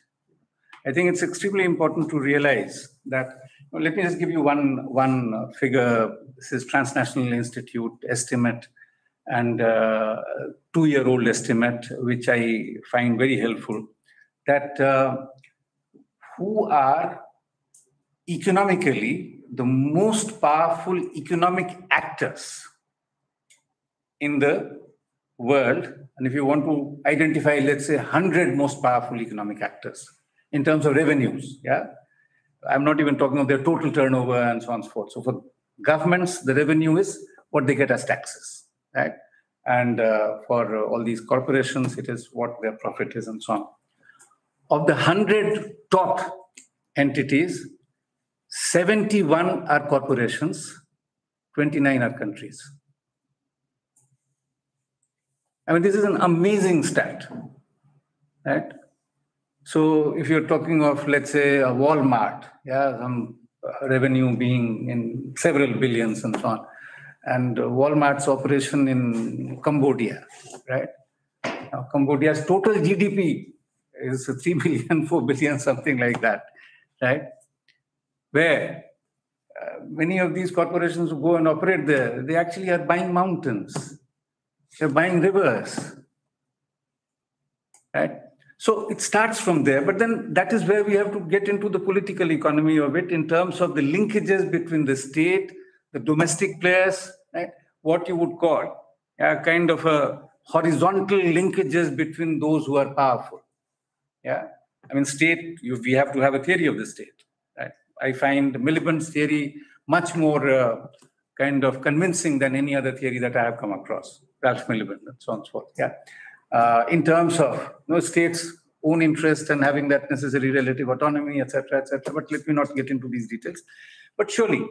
G: I think it's extremely important to realize that. let me just give you one one figure. This is Transnational Institute estimate and uh, two-year-old estimate, which I find very helpful. That uh, who are economically the most powerful economic actors in the world. And if you want to identify, let's say, 100 most powerful economic actors in terms of revenues, yeah, I'm not even talking of their total turnover and so on and so forth. So for governments, the revenue is what they get as taxes, right? And uh, for uh, all these corporations, it is what their profit is and so on. Of the 100 top entities, 71 are corporations, 29 are countries. I mean, this is an amazing stat, right? So if you're talking of, let's say, a Walmart, yeah, some uh, revenue being in several billions and so on, and Walmart's operation in Cambodia, right? Now, Cambodia's total GDP is 3 billion, 4 billion, something like that, right? Where uh, many of these corporations who go and operate there, they actually are buying mountains, they're buying rivers, right? So it starts from there, but then that is where we have to get into the political economy of it in terms of the linkages between the state, the domestic players, right? what you would call a kind of a horizontal linkages between those who are powerful. Yeah, I mean, state, you, we have to have a theory of the state. Right? I find Miliband's theory much more uh, kind of convincing than any other theory that I have come across, Ralph Miliband and so on and so forth. Yeah uh, in terms of you know, states' own interest and having that necessary relative autonomy, etc., etc. But let me not get into these details. But surely,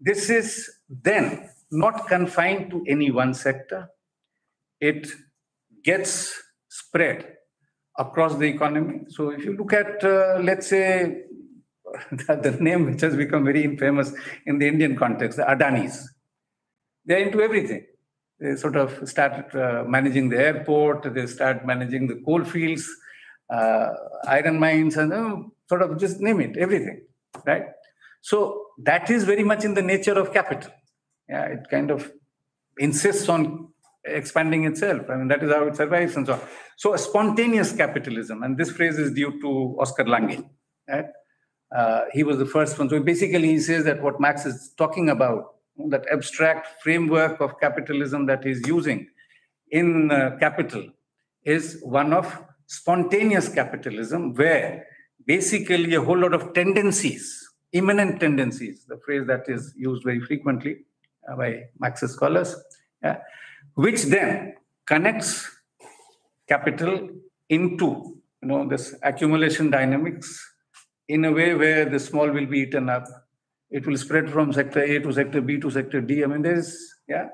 G: this is then not confined to any one sector. It gets spread across the economy. So if you look at, uh, let's say, the, name which has become very infamous in the Indian context, the Adanis, they're into everything they sort of started uh, managing the airport, they start managing the coal fields, uh, iron mines, and sort of just name it, everything, right? So that is very much in the nature of capital. Yeah, it kind of insists on expanding itself. I mean, that is how it survives and so on. So spontaneous capitalism, and this phrase is due to Oskar Lange, right? Uh, he was the first one. So basically, he says that what Marx is talking about that abstract framework of capitalism that he's using in uh, capital is one of spontaneous capitalism, where basically a whole lot of tendencies, imminent tendencies, the phrase that is used very frequently uh, by Marxist scholars, yeah, which then connects capital into you know this accumulation dynamics in a way where the small will be eaten up it will spread from sector A to sector B to sector D. I mean, there's, yeah,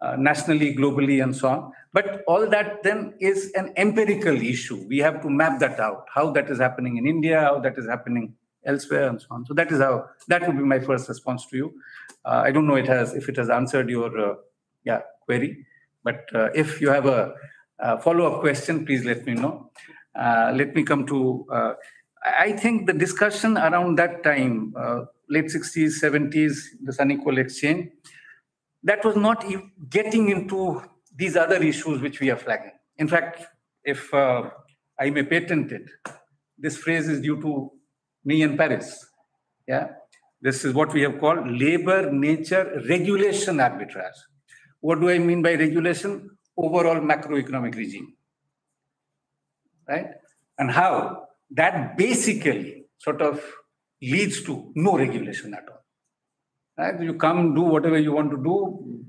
G: uh, nationally, globally, and so on. But all that then is an empirical issue. We have to map that out, how that is happening in India, how that is happening elsewhere, and so on. So that is how, that would be my first response to you. Uh, I don't know it has, if it has answered your, uh, yeah, query. But uh, if you have a, a follow-up question, please let me know. Uh, let me come to, uh, I think the discussion around that time, late 60s, 70s, the Sunny Coal Exchange, that was not getting into these other issues which we are flagging. In fact, if uh, I may patent it, this phrase is due to me in Paris. Yeah, this is what we have called labor nature regulation arbitrage. What do I mean by regulation? Overall macroeconomic regime. Right? And how that basically sort of leads to no regulation at all. Right? You come, do whatever you want to do.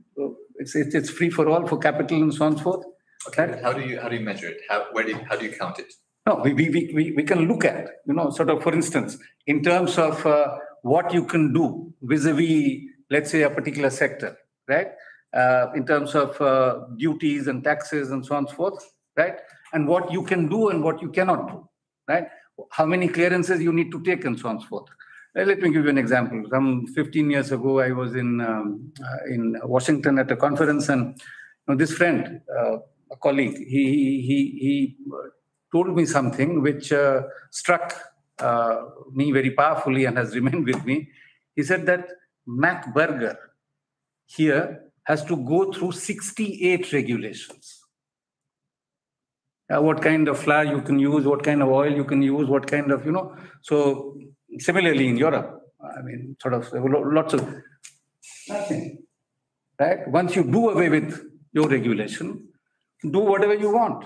G: It's, it's, it's free for all for capital and so on and so forth.
I: Okay, but how do you, how do you measure it? How, where do you, how do you count it?
G: No, we, we, we, we, we can look at, you know, sort of, for instance, in terms of uh, what you can do vis-a-vis, let's say, a particular sector, right? Uh, in terms of uh, duties and taxes and so on and so forth, right? And what you can do and what you cannot do, right? How many clearances you need to take and so on and so forth. Uh, Let me give you an example. Some 15 years ago, I was in um, uh, in Washington at a conference, and you know, this friend, uh, a colleague, he he he, told me something which uh, struck me very powerfully and has remained with me. He said that Mac Burger here has to go through 68 regulations. Uh, what kind of flour you can use, what kind of oil you can use, what kind of, you know. So, similarly in Europe, I mean, sort of lots of nothing. Right? Once you do away with your regulation, do whatever you want.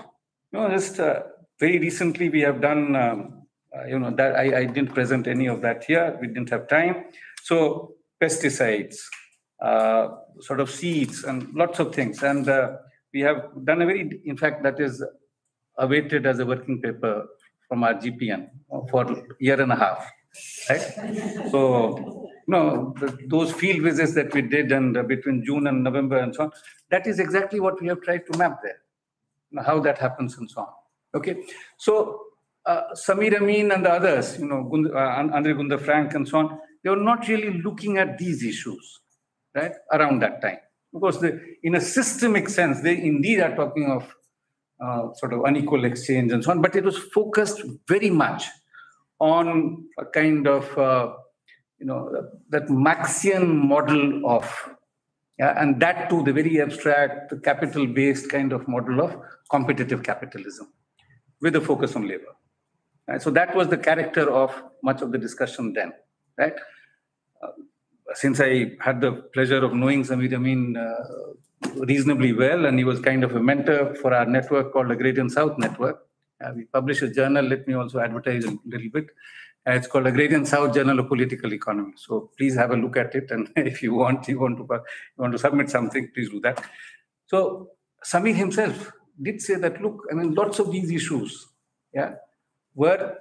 G: You know, just uh, very recently we have done, um, uh, you know, that I, I didn't present any of that here. We didn't have time. So pesticides, sort of seeds, and lots of things. And uh, we have done a very, in fact, that is awaited as a working paper from our GPN for a year and a half. Right? So, no, the, those field visits that we did and uh, between June and November and so on, that is exactly what we have tried to map there, you know, how that happens and so on. Okay, so uh, Samir Amin and the others, you know, Gund- uh, Andre Gunder Frank and so on, they were not really looking at these issues, right, around that time. Because the, in a systemic sense, they indeed are talking of uh, sort of unequal exchange and so on, but it was focused very much on a kind of, uh, you know, that Marxian model of, yeah, and that too, the very abstract, capital-based kind of model of competitive capitalism with a focus on labor. Right? So that was the character of much of the discussion then, right? Uh, since I had the pleasure of knowing Samir Amin uh, reasonably well, and he was kind of a mentor for our network called the Agrarian South Network. Uh, we publish a journal. Let me also advertise a little bit. Uh, it's called Agrarian South Journal of Political Economy. So please have a look at it, and if you want, you want to you want to submit something, please do that. So Samir himself did say that. Look, I mean, lots of these issues, yeah, were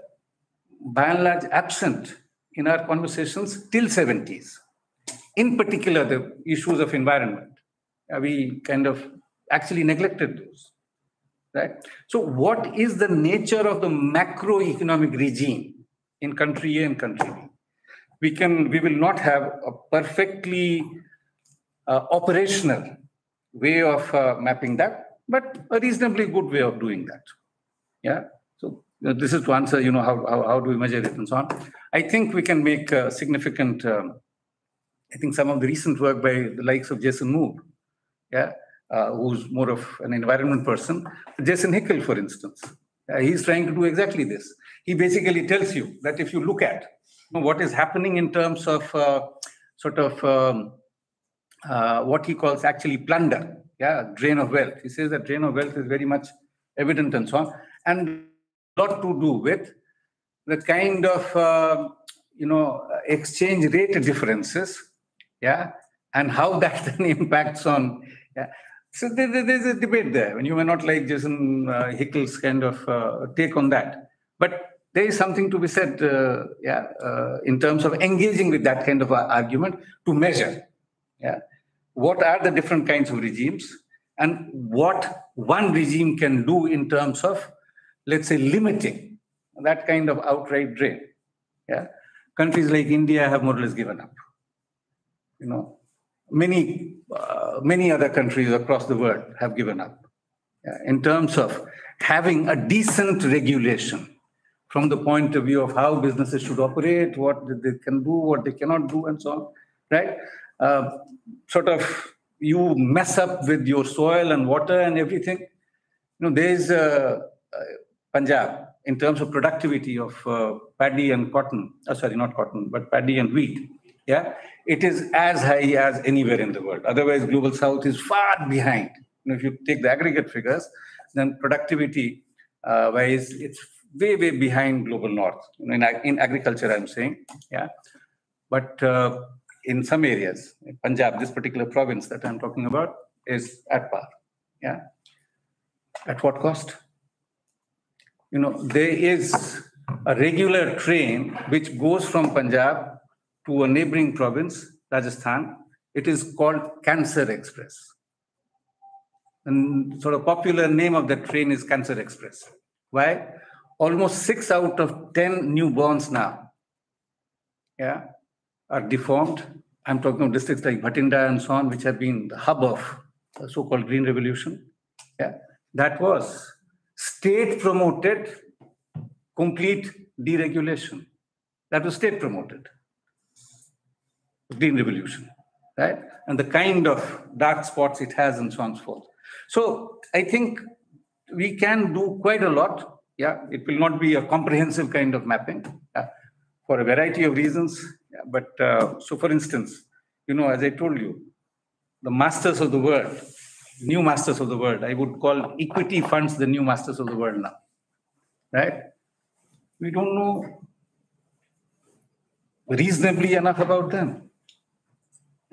G: by and large absent in our conversations till 70s. In particular, the issues of environment. We kind of actually neglected those. Right? So, what is the nature of the macroeconomic regime in country A and country B? We can we will not have a perfectly uh, operational way of uh, mapping that, but a reasonably good way of doing that. Yeah. So this is to answer, you know, how, how, how do we measure it and so on. I think we can make uh, significant, um, I think some of the recent work by the likes of Jason Moore, yeah, uh, who's more of an environment person. Jason Hickel, for instance, uh, he's trying to do exactly this. He basically tells you that if you look at you know, what is happening in terms of uh, sort of um, uh, what he calls actually plunder, yeah, drain of wealth. He says that drain of wealth is very much evident and so on, and lot to do with the kind of uh, you know exchange rate differences, yeah, and how that then impacts on. Yeah. So there, there- there's a debate there. and you may not like Jason uh, Hickel's kind of uh, take on that, but there is something to be said, uh, yeah, uh, in terms of engaging with that kind of uh, argument to measure, yeah, what are the different kinds of regimes and what one regime can do in terms of, let's say, limiting that kind of outright drain. Yeah, countries like India have more or less given up. You know, many uh, many other countries across the world have given up in terms of having a decent regulation from the point of view of how businesses should operate, what they can do, what they cannot do, and so on. Right? Uh, sort of you mess up with your soil and water and everything. You know, there is Punjab in terms of productivity of uh, paddy and cotton. Uh, sorry, not cotton, but paddy and wheat. Yeah, it is as high as anywhere in the world. Otherwise, global south is far behind. You know, if you take the aggregate figures, then productivity uh, wise, it's way, way behind global north. You know, in, in agriculture, I'm saying, yeah. But uh, in some areas, Punjab, this particular province that I'm talking about is at par. Yeah. At what cost? You know, there is a regular train which goes from Punjab to a neighboring province, Rajasthan. It is called Cancer Express. And sort of popular name of that train is Cancer Express. Why? Almost six out of 10 newborns now, yeah, are deformed. I'm talking of districts like Bhatinda and so on, which have been the hub of the so-called Green Revolution. Yeah, that was state promoted complete deregulation. That was state promoted. Green Revolution, right? And the kind of dark spots it has and so on and so forth. So I think we can do quite a lot. Yeah, it will not be a comprehensive kind of mapping yeah, for a variety of reasons. Yeah, but uh, so, for instance, you know, as I told you, the masters of the world, new masters of the world, I would call equity funds the new masters of the world now, right? We don't know reasonably enough about them.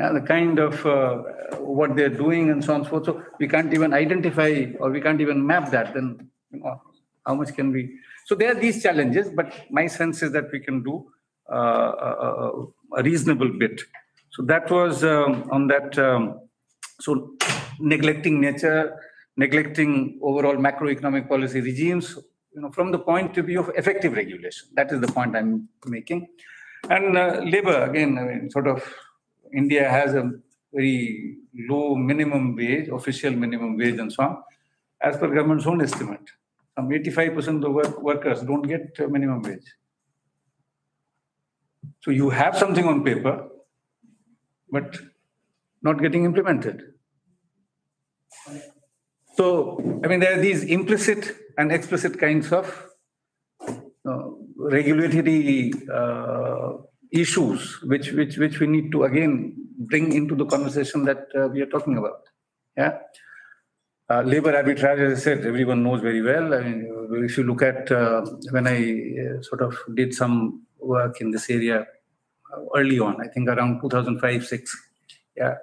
G: Yeah, the kind of uh, what they're doing and so on and so forth. So we can't even identify or we can't even map that. Then you know, how much can we? So there are these challenges, but my sense is that we can do uh, a, a reasonable bit. So that was um, on that. Um, so neglecting nature, neglecting overall macroeconomic policy regimes, you know, from the point of view of effective regulation. That is the point I'm making. And uh, labor, again, I mean, sort of, India has a very low minimum wage, official minimum wage, and so on, as per government's own estimate. Some 85% of the work, workers don't get minimum wage. So you have something on paper, but not getting implemented. So, I mean, there are these implicit and explicit kinds of uh, regulatory uh, issues, which, which, which we need to again bring into the conversation that uh, we are talking about. Yeah. Uh, labor arbitrage, as I said, everyone knows very well. I mean, if you look at uh, when I uh, sort of did some work in this area early on, I think around 2005 6. Yeah.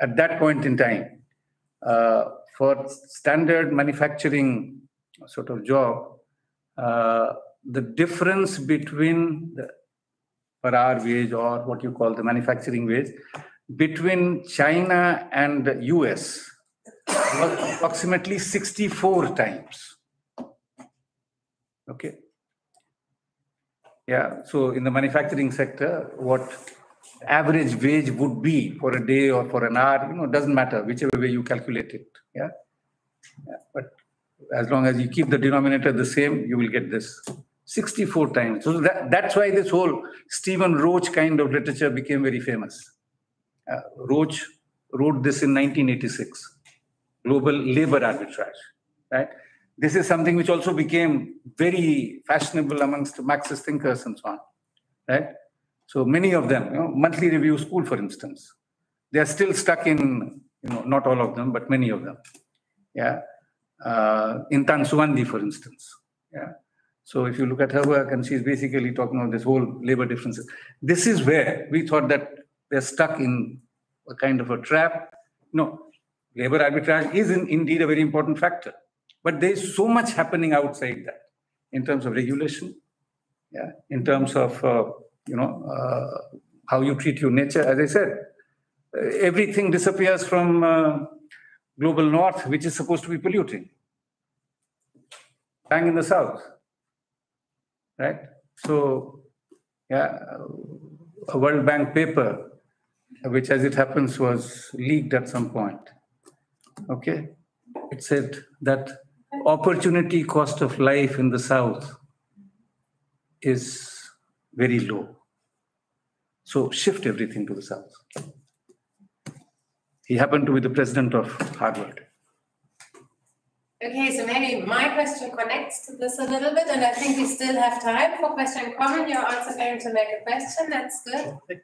G: At that point in time, uh, for standard manufacturing sort of job, uh, the difference between the per hour wage or what you call the manufacturing wage between China and US was approximately 64 times. Okay. Yeah, so in the manufacturing sector, what average wage would be for a day or for an hour, you know, doesn't matter, whichever way you calculate it. Yeah. yeah. But as long as you keep the denominator the same, you will get this 64 times. So that, that's why this whole Stephen Roach kind of literature became very famous. Uh, Roach wrote this in 1986, Global Labor Arbitrage, right? This is something which also became very fashionable amongst Marxist thinkers and so on, right? So many of them, you know, monthly review school, for instance, they are still stuck in, you know, not all of them, but many of them. Yeah. Uh, Intan Suwandi, for instance. Yeah. So if you look at her work, and she's basically talking about this whole labor differences. This is where we thought that they're stuck in a kind of a trap. No, labor arbitrage is in, indeed a very important factor, but there is so much happening outside that in terms of regulation, yeah, in terms of uh, you know uh, how you treat your nature. As I said, everything disappears from uh, global north, which is supposed to be polluting. Bang in the south, right? So, yeah, a World Bank paper, which as it happens was leaked at some point. Okay, it said that opportunity cost of life in the south is very low. So shift everything to the south. He happened to be the president of Harvard.
D: Okay, so maybe my question connects to this a little bit, and I think we still have time for question comment. You're also going to make a question. That's good.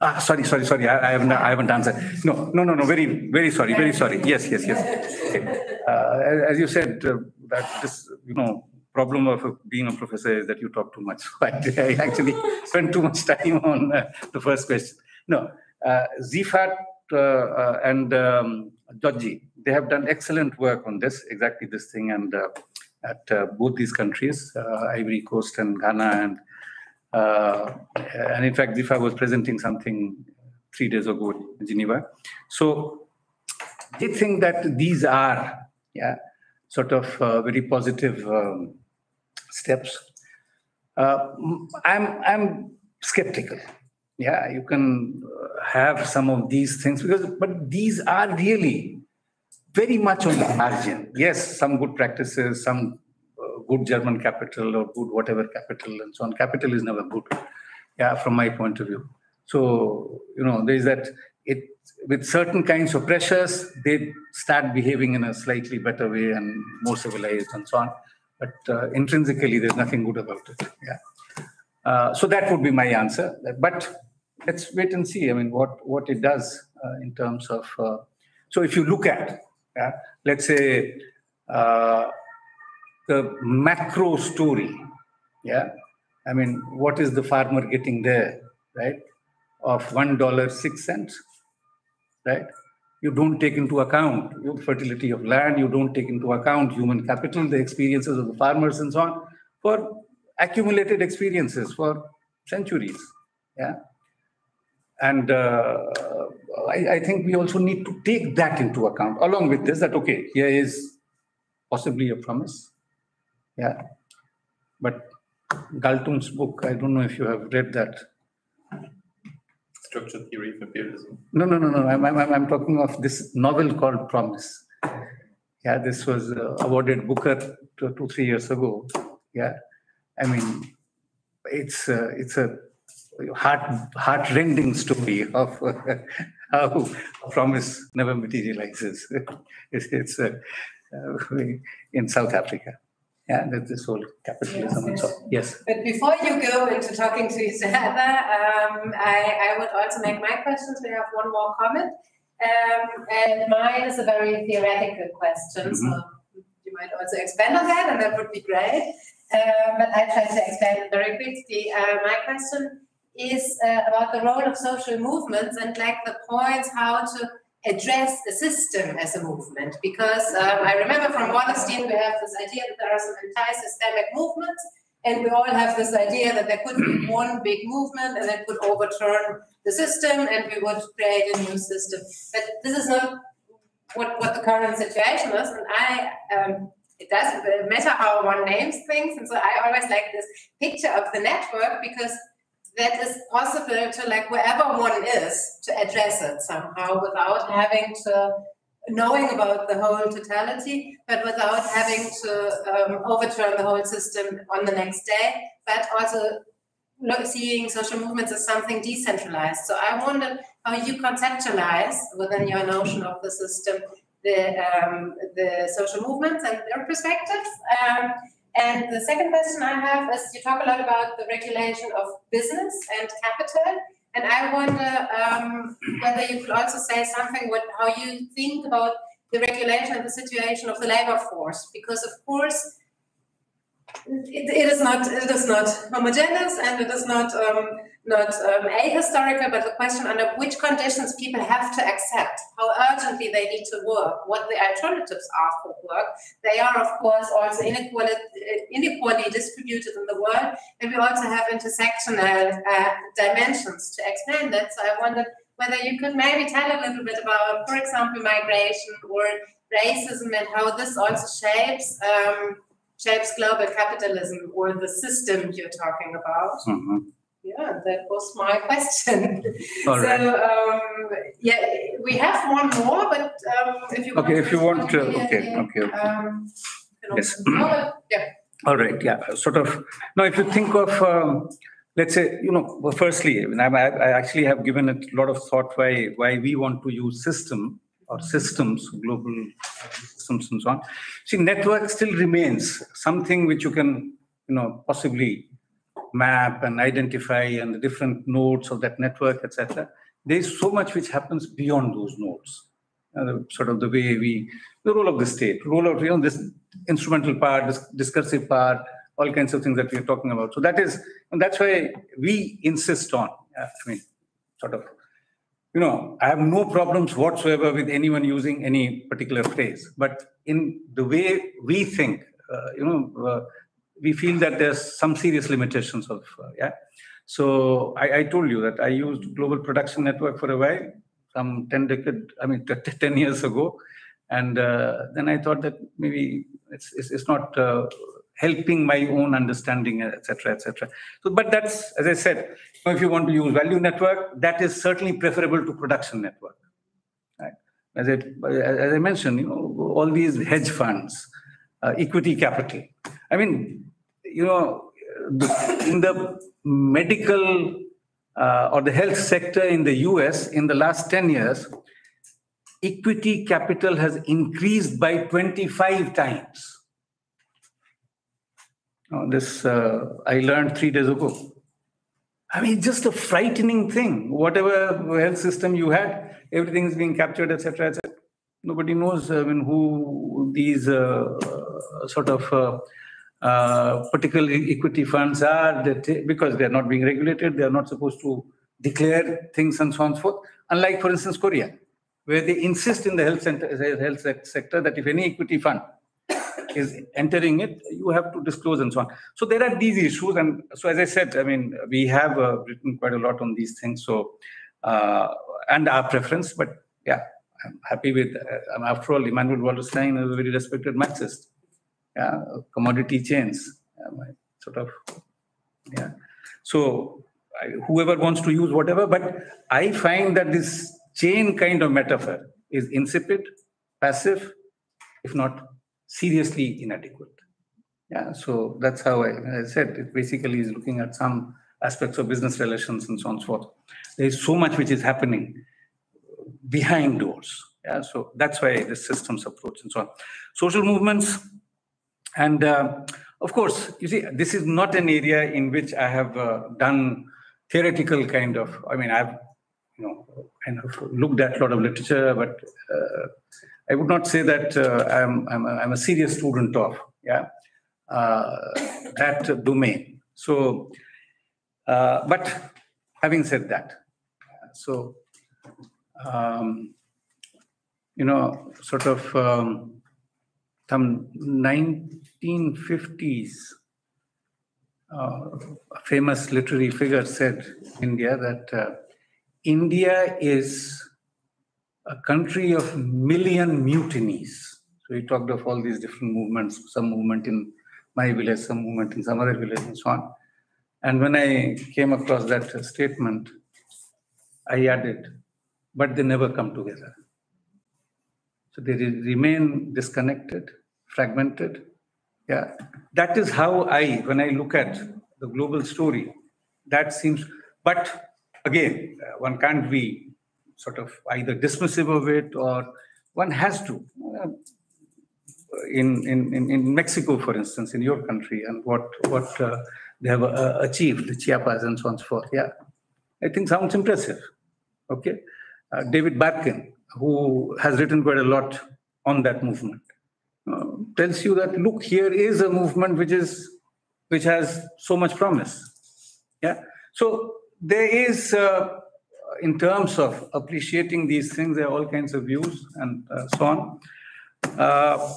G: Ah, sorry, sorry, sorry. I, I haven't, I haven't answered. No, no, no, no. Very, very sorry, very sorry. Yes, yes, yes. Okay. Uh, as- you said, uh, that this, you know, problem of being a professor is that you talk too much. So I, I actually spent too much time on uh, the first question. No, uh, Zifat uh, uh, and um, Georgie, they have done excellent work on this, exactly this thing, and uh, at uh, both these countries, uh, Ivory Coast and Ghana, and and in fact, Zifa was presenting something three days ago in Geneva. So they think that these are, yeah, sort of very positive um, steps. I'm I'm skeptical. Yeah, you can have some of these things because, but these are really very much on the margin. Yes, some good practices, some uh, good German capital or good whatever capital and so on. Capital is never good. Yeah, from my point of view. So you know, there is that. It with certain kinds of pressures, they start behaving in a slightly better way and more civilized and so on. But uh, intrinsically, there's nothing good about it. Yeah. Uh, so that would be my answer. But let's wait and see. I mean, what what it does uh, in terms of. Uh, so if you look at, yeah, let's say, uh, the macro story, yeah. I mean, what is the farmer getting there, right? Of one dollar six cents, right? You don't take into account fertility of land. You don't take into account human capital, the experiences of the farmers, and so on, for accumulated experiences for centuries. Yeah. And uh, I, I think we also need to take that into account, along with this, that, okay, here is possibly a promise. Yeah. But Galton's book, I don't know if you have read that.
I: Structure theory of imperialism.
G: No, no, no, no. I'm, I'm, I'm talking of this novel called Promise. Yeah, this was uh, awarded Booker two, two, three years ago. Yeah, I mean, it's uh, it's a heart heart-rending story of uh, how a promise never materializes. it's it's uh, uh, in South Africa. Yeah, that this whole capitalism and so on. Yes.
D: But before you go into talking to each other, um, I, I would also make my questions. We have one more comment. Um, and mine is a very theoretical question, so you might also expand on that, and that would be great. Um, but I try to expand very quickly. Uh, my question is uh, about the role of social movements and like the points how to address the system as a movement. Because um, I remember from Wallerstein, we have this idea that there are some entire systemic movements, and we all have this idea that there could be one big movement and that could overturn the system, and we would create a new system. But this is not what, what the current situation is, and I. Um, it doesn't matter how one names things, and so I always like this picture of the network because that is possible to like wherever one is to address it somehow without having to knowing about the whole totality, but without having to um, overturn the whole system on the next day, but also look, seeing social movements as something decentralized. So I wonder how you conceptualize within your notion of the system the um, the social movements and their perspectives. Um, and the second question I have is you talk a lot about the regulation of business and capital. And I wonder um, whether you could also say something what how you think about the regulation and the situation of the labor force, because of course it, it is not it is not homogeneous and it is not um, not um, ahistorical, but the question under which conditions people have to accept, how urgently they need to work, what the alternatives are for work. They are, of course, also inequality, inequally distributed in the world, and we also have intersectional uh, dimensions to explain that. So I wondered whether you could maybe tell a little bit about, for example, migration or racism and how this also shapes. Um, shapes global capitalism or the system you're talking about.
G: Mhm.
D: Yeah, that was my question.
G: All right.
D: So, um, yeah, we have one more, but um, if you want.
G: Okay, if you want,
D: to
G: uh, okay, okay, okay.
D: Um,
G: Yes.
D: yeah.
G: All right, yeah, sort of. Now, if you think of um, let's say, you know, well, firstly, I, mean, I, I actually have given it a lot of thought why why we want to use system or systems, global systems and so on. See, network still remains something which you can, you know, possibly map and identify and the different nodes of that network, etc. There's so much which happens beyond those nodes. Uh, sort of the way we, the role of the state, role of, you know, this instrumental part, this discursive part, all kinds of things that we're talking about. So that is, and that's why we insist on, uh, I mean, sort of, you know, I have no problems whatsoever with anyone using any particular phrase, but in the way we think, uh, you know, uh, we feel that there's some serious limitations of, uh, yeah. So I, I told you that I used Global Production Network for a while, some 10 decade, I mean, 10 years ago. And uh, then I thought that maybe it's, it's, it's not uh, helping my own understanding, etc., etc. So, but that's, as I said, if you want to use value network, that is certainly preferable to production network. Right? As I, as I mentioned, you know, all these hedge funds, uh, equity capital. I mean, you know, in the medical uh, or the health sector in the US in the last 10 years, equity capital has increased by 25 times. Oh, this uh, I learned three days ago. I mean, just a frightening thing. Whatever health system you had, everything is being captured, etc., etc. Nobody knows I mean, who these uh, sort of uh, uh, particular equity funds are that because they're not being regulated, they're not supposed to declare things and so on and so forth. Unlike, for instance, Korea, where they insist in the health, center, health sector that if any equity fund is entering it, you have to disclose and so on. So there are these issues. And so, as I said, I mean, we have uh, written quite a lot on these things. So, uh, and our preference, but yeah, I'm happy with, uh, after all, Immanuel Wallerstein is a very respected Marxist. Yeah, commodity chains, sort of, yeah. So, whoever wants to use whatever, but I find that this chain kind of metaphor is insipid, passive, if not seriously inadequate. Yeah, so that's how I, I said it basically is looking at some aspects of business relations and so on and so forth. There is so much which is happening behind doors. Yeah, so that's why the systems approach and so on. Social movements, and uh, of course, you see, this is not an area in which I have uh, done theoretical kind of. I mean, I've you know kind of looked at a lot of literature, but uh, I would not say that I'm, I'm, a, I'm a serious student of yeah that domain. So, but having said that, so um, you know, sort of um, some 1950s, uh, a famous literary figure said India that uh, India is a country of million mutinies. So he talked of all these different movements, some movement in my village, some movement in some other village, and so on. And when I came across that statement, I added, but they never come together. So they remain disconnected, fragmented. Yeah, that is how I, when I look at the global story, that seems, but again, one can't be sort of either dismissive of it or one has to. Uh, in, in, in Mexico, for instance, in your country, and what what uh, they have uh, achieved, the Chiapas and so on and so forth. Yeah, I think sounds impressive. Okay, uh, David Barkin, who has written quite a lot on that movement, uh, tells you that look, here is a movement which is which has so much promise. Yeah, so there is uh, in terms of appreciating these things, there are all kinds of views and uh, so on. Uh,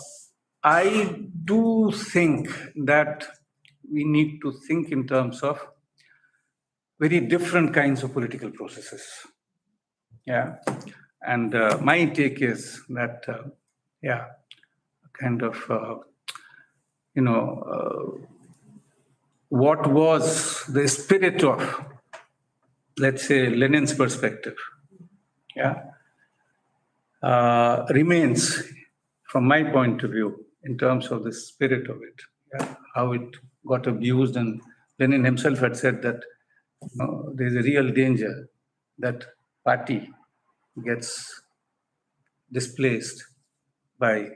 G: I do think that we need to think in terms of very different kinds of political processes. Yeah. And uh, my take is that, uh, yeah, kind of, uh, you know, uh, what was the spirit of let's say, Lenin's perspective, yeah, uh, remains, from my point of view, in terms of the spirit of it, yeah, how it got abused. And Lenin himself had said that No, there's a real danger that party gets displaced by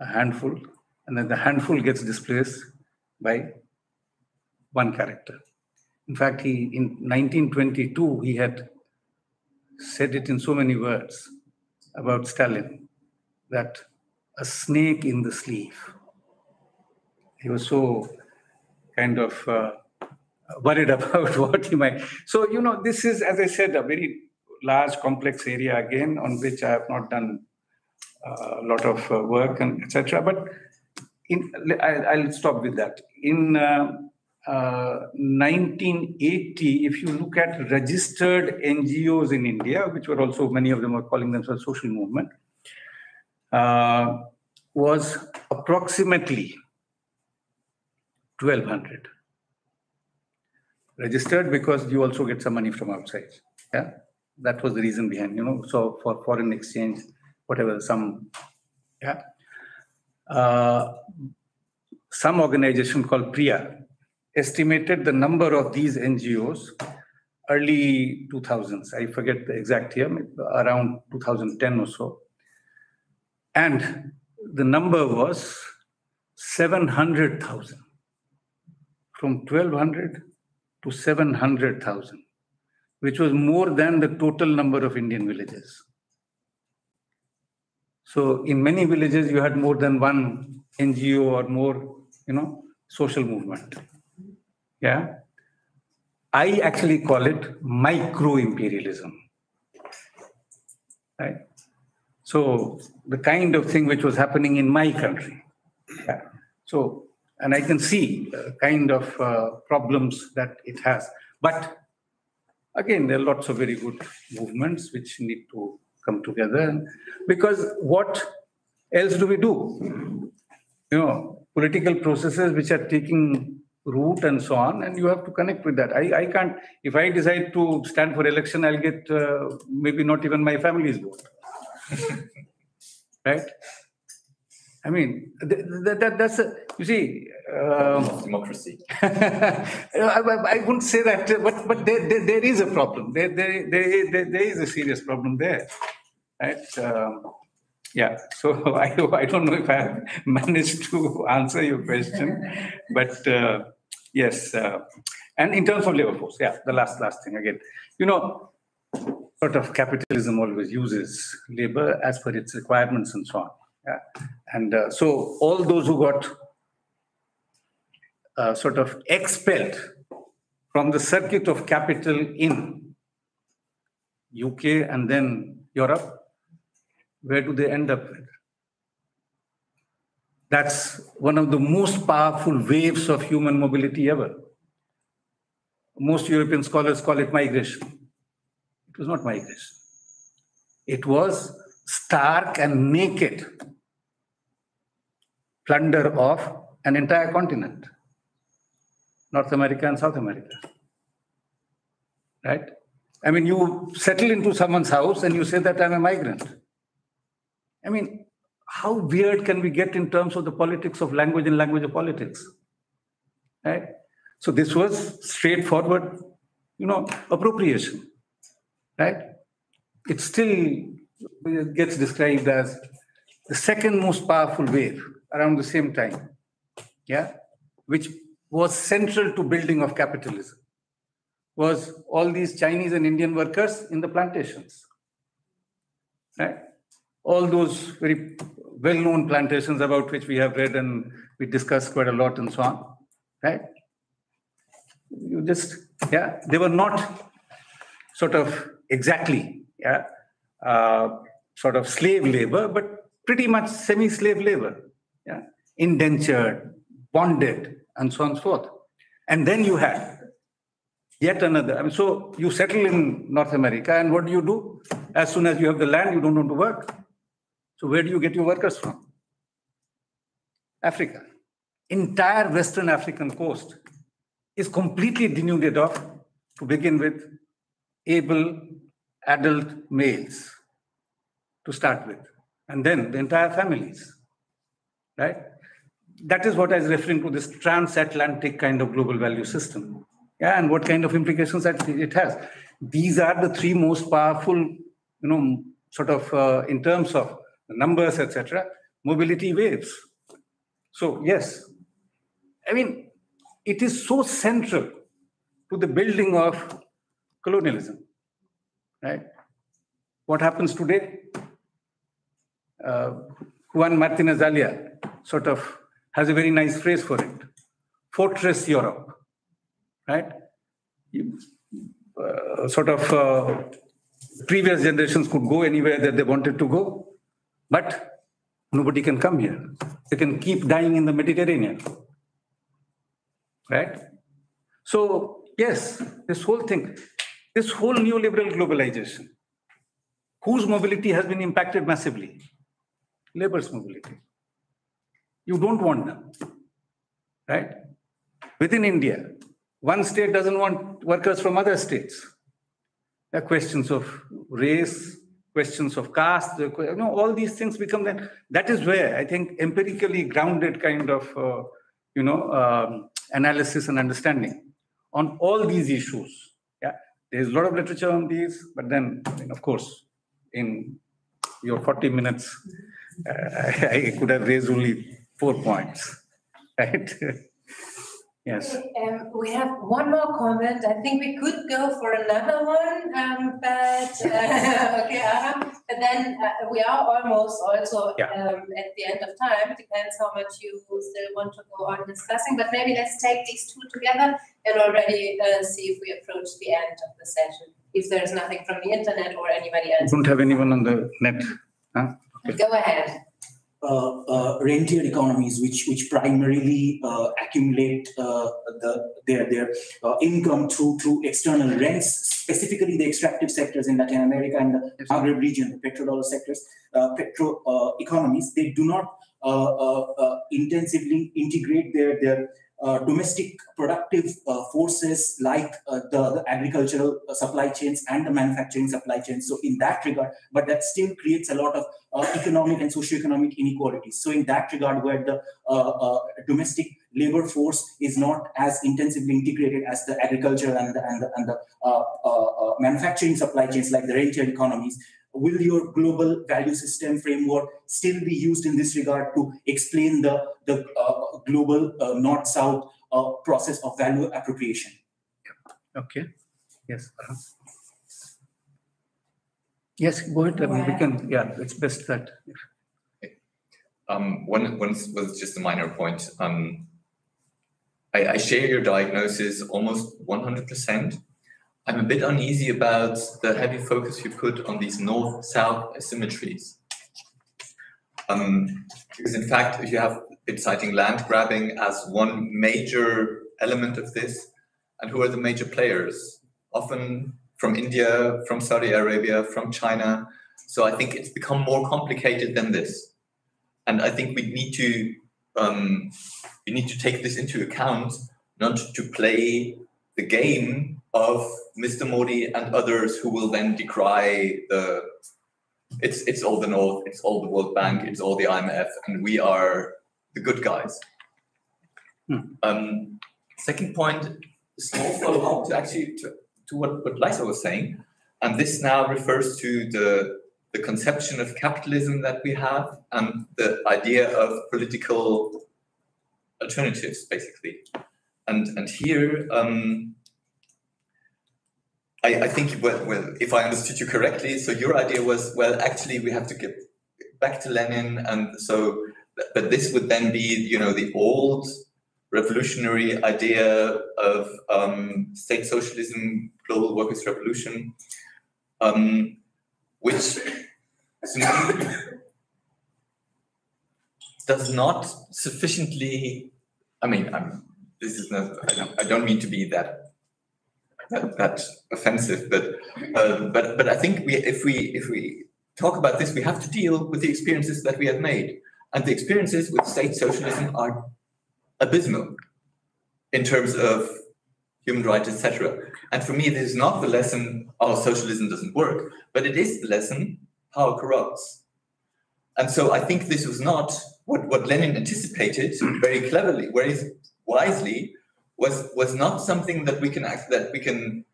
G: a handful, and then the handful gets displaced by one character. In fact, he in 1922 he had said it in so many words about Stalin that a snake in the sleeve. He was so kind of uh, worried about what he might. So, you know, this is, as I said, a very large, complex area again on which I have not done uh, a lot of uh, work and etc. But in, I, will stop with that. In uh, 1980, if you look at registered NGOs in India, which were also many of them were calling themselves social movement, uh, was approximately 1200 registered because you also get some money from outside yeah that was the reason behind you know so for foreign exchange whatever some yeah. Uh, some organization called PRIA estimated the number of these ngos early 2000s i forget the exact year around 2010 or so. And the number was 700000 from 1200 to 700,000, which was more than the total number of Indian villages. So in many villages, you had more than one NGO or more, you know, social movement. Yeah. I actually call it micro imperialism. Right. So the kind of thing which was happening in my country. Yeah. So and I can see uh, kind of uh, problems that it has. But again, there are lots of very good movements which need to come together because what else do we do? You know, political processes which are taking root and so on, and you have to connect with that. I, I can't, if I decide to stand for election, I'll get uh, maybe not even my family's vote. right? I mean, that, that, that's a, you see. Um,
I: democracy.
G: I, I, wouldn't say that, but but there, there, there is a problem. There, there, there, there is a serious problem there, right? Um, yeah. So I I don't know if I have managed to answer your question, but uh, yes. Uh, and in terms of labor force, yeah, the last last thing again, you know, sort of capitalism always uses labor as per its requirements and so on yeah. And uh, so all those who got uh, sort of expelled from the circuit of capital in UK and then Europe, where do they end up with? That's one of the most powerful waves of human mobility ever. Most European scholars call it migration. It was not migration. It was stark and naked plunder of an entire continent, North America and South America. Right? I mean, you settle into someone's house and you say that I'm a migrant. I mean, how weird can we get in terms of the politics of language and language of politics? Right? So this was straightforward, you know, appropriation. Right? It still gets described as the second most powerful wave around the same time, yeah, which was central to building of capitalism, was all these Chinese and Indian workers in the plantations, right? All those very well-known plantations about which we have read and we discussed quite a lot and so on, right? You just, yeah, they were not sort of exactly, yeah, uh, sort of slave labor, but pretty much semi-slave labor indentured, bonded, and so on and so forth. And then you had yet another. I mean, so you settle in North America, and what do you do? As soon as you have the land, you don't want to work. So where do you get your workers from? Africa. Entire Western African coast is completely denuded of, to begin with, able adult males to start with, and then the entire families right? That is what I was referring to this transatlantic kind of global value system. Yeah, and what kind of implications that it has. These are the three most powerful, you know, sort of uh, in terms of numbers, etc., mobility waves. So yes, I mean, it is so central to the building of colonialism, right? What happens today? Uh, Juan Martinez Alier sort of has a very nice phrase for it fortress Europe, right? Uh, sort of uh, previous generations could go anywhere that they wanted to go, but nobody can come here. They can keep dying in the Mediterranean, right? So, yes, this whole thing, this whole neoliberal globalization, whose mobility has been impacted massively? Labor's mobility. You don't want them, right? Within India, one state doesn't want workers from other states. There are questions of race, questions of caste, you know, all these things become then. That is where I think empirically grounded kind of, uh, you know, um, analysis and understanding on all these issues. Yeah, there's a lot of literature on these, but then, I mean, of course, in your 40 minutes, uh, I could have raised only four points, right? Yes.
D: Um, we have one more comment. I think we could go for another one, um, but uh, okay, Aram. But then uh, we are almost also
G: Yeah.
D: um, at the end of time. Depends how much you still want to go on discussing. But maybe let's take these two together and already uh, see if we approach the end of the session. If there is nothing from the internet or anybody else,
G: Don't have anyone on the net. Huh?
D: go ahead.
J: Uh, uh, rentier economies, which which primarily uh, accumulate uh, the their their uh, income through through external rents, specifically the extractive sectors in Latin America and the. Maghreb region, the petrodollar sectors, uh, petro uh, economies. They do not uh, uh, uh, intensively integrate their their domestic productive uh, forces like uh, the, the agricultural uh, supply chains and the manufacturing supply chains. So in that regard, but that still creates a lot of uh, economic and socioeconomic inequalities. So in that regard, where the uh, uh, domestic labor force is not as intensively integrated as the agriculture and the, and the, and the uh, uh, uh, manufacturing supply chains like the rentier economies, will your global value system framework still be used in this regard to explain the, the uh, global uh, north-south uh, process of value appropriation?
G: Okay. Yes. uh-huh. Yes, go ahead. I mean, we can, yeah, it's best that.
I: Um, one, one was just a minor point. Um, I, I share your diagnosis almost 100%. I'm a bit uneasy about the heavy focus you put on these north-south asymmetries. Um, because in fact, you have been citing land grabbing as one major element of this. And who are the major players? Often from India, from Saudi Arabia, from China. So I think it's become more complicated than this and I think we need to um, we need to take this into account, not to play the game of Mr. Modi and others who will then decry the it's it's all the North, it's all the World Bank, it's all the IMF, and we are the good guys.
G: Hmm.
I: Um, second point, small follow up to actually to, to what, what Lisa was saying, and this now refers to the the conception of capitalism that we have and the idea of political alternatives, basically. And and here, um, I, I think, well, well, if I understood you correctly, so your idea was, well, actually, we have to get back to Lenin, and so, but this would then be, you know, the old revolutionary idea of um, state socialism, global workers' revolution. Um, which does not sufficiently. I mean, I'm, this is not. I don't, I don't mean to be that that, that offensive, but uh, but but I think we, if we if we talk about this, we have to deal with the experiences that we have made, and the experiences with state socialism are abysmal in terms of human rights, etc. And for me, this is not the lesson, oh, socialism doesn't work, but it is the lesson, power corrupts. And so I think this was not what, what Lenin anticipated very cleverly, very wisely, was was not something that we can act that we can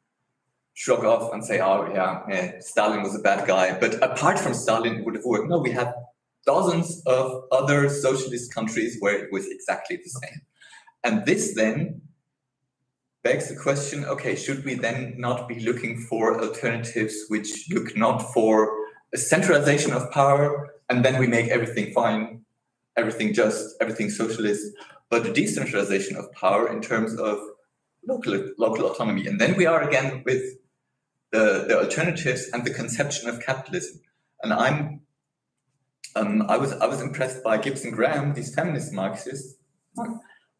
I: shrug off and say, oh yeah, eh, Stalin was a bad guy. But apart from Stalin, it would have worked. No, we have dozens of other socialist countries where it was exactly the same. And this then begs the question, okay, should we then not be looking for alternatives which look not for a centralization of power and then we make everything fine, everything just, everything socialist, but a decentralization of power in terms of local local autonomy. And then we are again with the, the alternatives and the conception of capitalism. And I'm um, I was I was impressed by Gibson Graham, these feminist Marxists,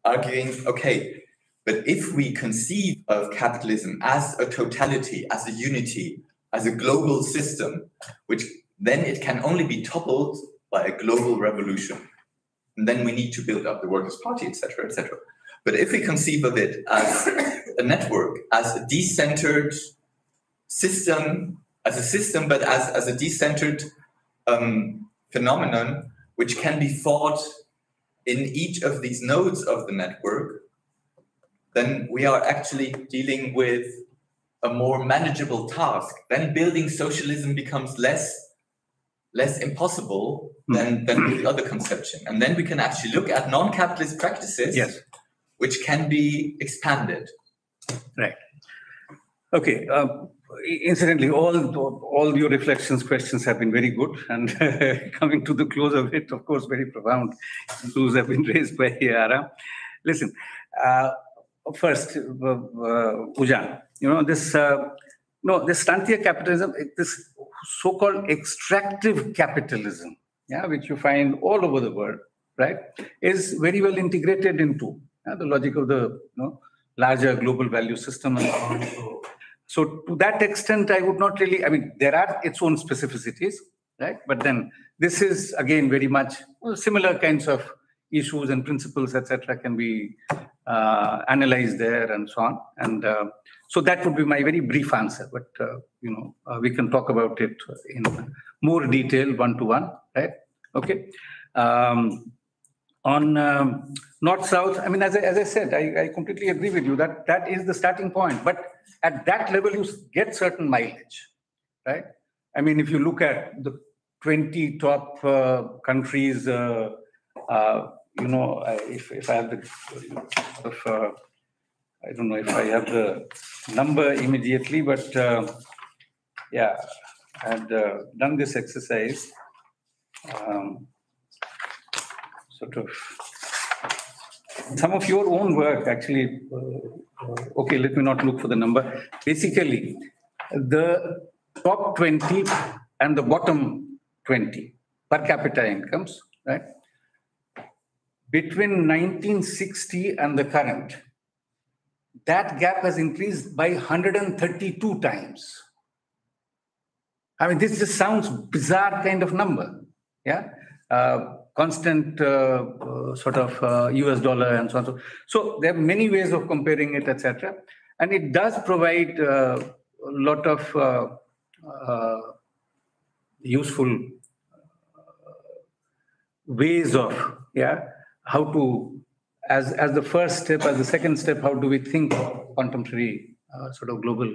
I: arguing, okay, but if we conceive of capitalism as a totality, as a unity, as a global system, which then it can only be toppled by a global revolution. And then we need to build up the Workers' Party, etc., etc. But if we conceive of it as a network, as a decentered system, as a system, but as, as a decentered um, phenomenon, which can be thought in each of these nodes of the network, then we are actually dealing with a more manageable task. Then building socialism becomes less less impossible than, than with the other conception. And then we can actually look at non-capitalist practices
G: Yes.
I: which can be expanded.
G: Right. Okay. Um, incidentally, all all your reflections, questions have been very good, and coming to the close of it, of course, very profound issues have been raised by Yara. Listen, uh, first, uh, uh, Ujan, you know this. Uh, no, this Stantia capitalism, this so-called extractive capitalism, yeah, which you find all over the world, right, is very well integrated into uh, the logic of the you know, larger global value system and so to that extent, I would not really. I mean, there are its own specificities, right? But then this is again very much similar kinds of issues and principles, etc., can be uh, analyzed there and so on. And uh, so that would be my very brief answer. But uh, you know, uh, we can talk about it in more detail, one to one, right? Okay. Um, on um, north south i mean as I, as I said I, I completely agree with you that that is the starting point but at that level you get certain mileage right i mean if you look at the 20 top uh, countries uh, uh, you know if, if i have the uh, i don't know if i have the number immediately but uh, yeah i had uh, done this exercise um, sort of some of your own work actually uh, okay let me not look for the number. Basically the top 20 and the bottom 20 per capita incomes right between 1960 and the current that gap has increased by 132 times i mean this just sounds bizarre kind of number yeah uh, constant uh, uh, sort of uh, US dollar and so on. So, so there are many ways of comparing it, etc. And it does provide uh, a lot of uh, uh, useful uh, ways of yeah how to as as the first step as the second step how do we think contemporary uh, sort of global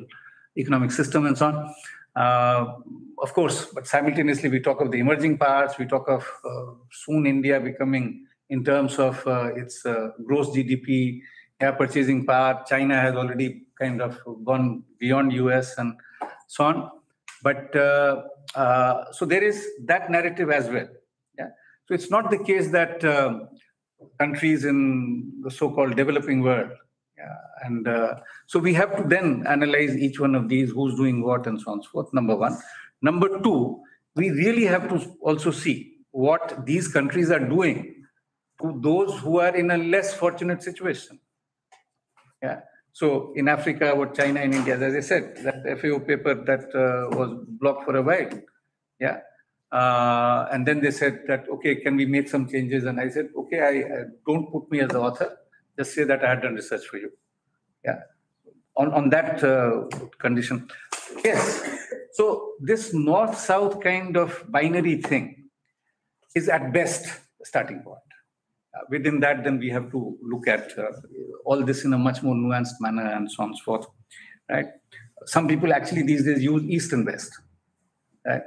G: economic system and so on uh, of course, but simultaneously we talk of the emerging parts. We talk of uh, soon India becoming, in terms of uh, its uh, gross GDP, yeah, purchasing power. China has already kind of gone beyond US and so on. But uh, so there is that narrative as well. Yeah. So it's not the case that um, countries in the so-called developing world yeah, and uh, so we have to then analyze each one of these, who's doing what, and so on and so forth. Number one. Number two, we really have to also see what these countries are doing to those who are in a less fortunate situation. Yeah. So in Africa, what China and India, as I said, that FAO paper that uh, was blocked for a while. Yeah. Uh, and then they said that, okay, can we make some changes? And I said, okay, I, I don't put me as the author just say that I had done research for you. Yeah. On, on that uh, condition. Yes. So this north-south kind of binary thing is at best a starting point. Uh, within that, then we have to look at uh, all this in a much more nuanced manner and so on and so forth, right? Some people actually these days use East and West, right?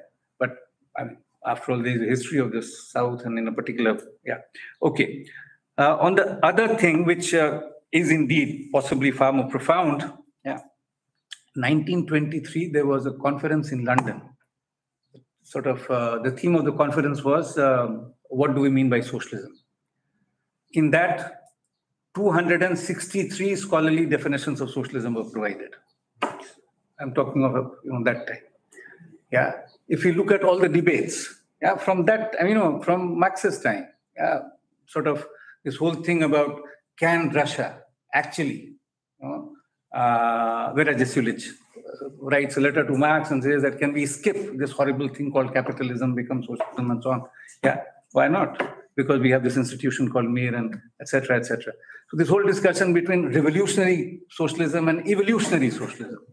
G: I mean, after all, there's a history of the South and in a particular, yeah. Okay. Uh, on the other thing, which uh, is indeed possibly far more profound, yeah. 1923, there was a conference in London. Sort of uh, the theme of the conference was um, what do we mean by socialism? In that, 263 scholarly definitions of socialism were provided. I'm talking of you know, that time. Yeah. If you look at all the debates, yeah, from that, I mean, you know, from Marxist time, yeah, sort of this whole thing about can Russia actually, you know, uh, Vera Zasulich writes a letter to Marx and says that can we skip this horrible thing called capitalism, become socialism, and so on. Yeah, why not? Because we have this institution called Mir and etc. etc. So this whole discussion between revolutionary socialism and evolutionary socialism.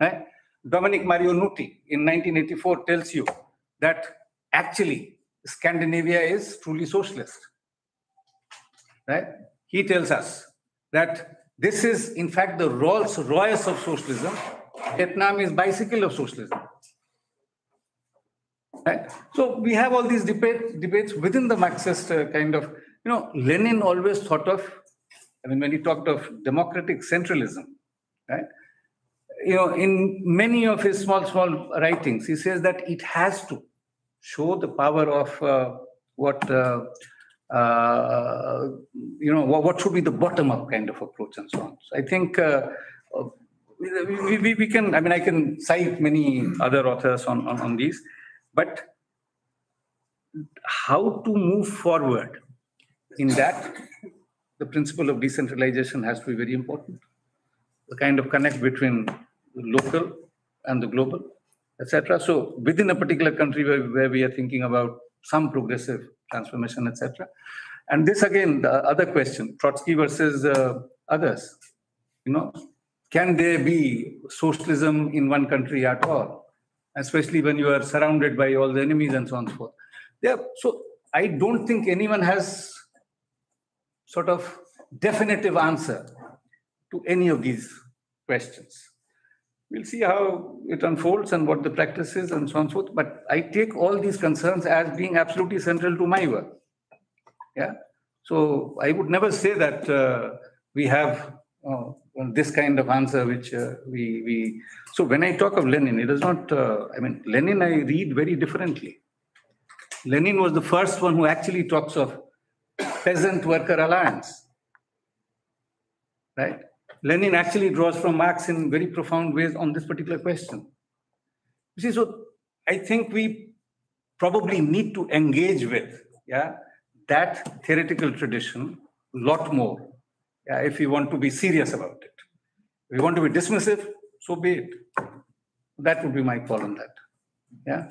G: Right? Domenico Mario Nuti in 1984 tells you that actually Scandinavia is truly socialist. Right? He tells us that this is, in fact, the Rolls Royce of socialism. Vietnam is bicycle of socialism. Right? So we have all these debate, debates within the Marxist uh, kind of, you know, Lenin always thought of, I mean, when he talked of democratic centralism, right? You know, in many of his small, small writings, he says that it has to show the power of uh, what uh, uh, you know, what, what, should be the bottom-up kind of approach and so on. So I think uh, we, we, we, can, I mean, I can cite many other authors on, on, on these, but how to move forward in that, the principle of decentralization has to be very important. The kind of connect between local and the global, etc. So within a particular country where, where we are thinking about some progressive transformation, etc. And this again, the other question, Trotsky versus uh, others. You know, can there be socialism in one country at all? Especially when you are surrounded by all the enemies and so on and so forth. Yeah, so I don't think anyone has sort of definitive answer to any of these questions. We'll see how it unfolds and what the practice is and so on and so forth. But I take all these concerns as being absolutely central to my work. Yeah. So I would never say that uh, we have uh, this kind of answer, which uh, we we. So when I talk of Lenin, it is not. Uh, I mean, Lenin I read very differently. Lenin was the first one who actually talks of peasant worker alliance, right? Lenin actually draws from Marx in very profound ways on this particular question. You see, so I think we probably need to engage with yeah, that theoretical tradition a lot more yeah, if we want to be serious about it. If we want to be dismissive, so be it. That would be my call on that. Yeah.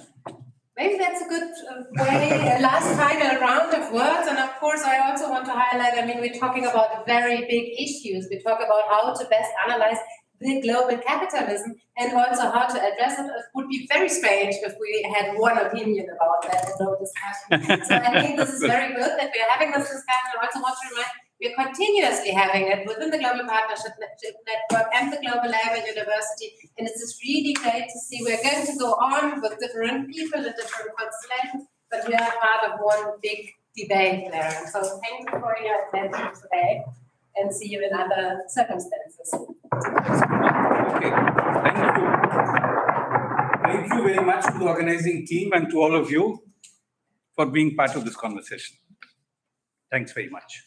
D: Maybe that's a good uh, way, last final round of words. And of course, I also want to highlight, I mean, we're talking about very big issues. We talk about how to best analyze the global capitalism and also how to address it. It would be very strange if we had one opinion about that and no discussion. so I think this is very good that we're having this discussion. I also want to remind we're continuously having it within the Global Partnership Network and the Global Labour University. And it's just really great to see. We're going to go on with different people and different constellations, but we are part of one big debate there. And so thank you for your attention today and see you in other circumstances.
G: Okay, thank you. Thank you very much to the organizing team and to all of you for being part of this conversation. Thanks very much.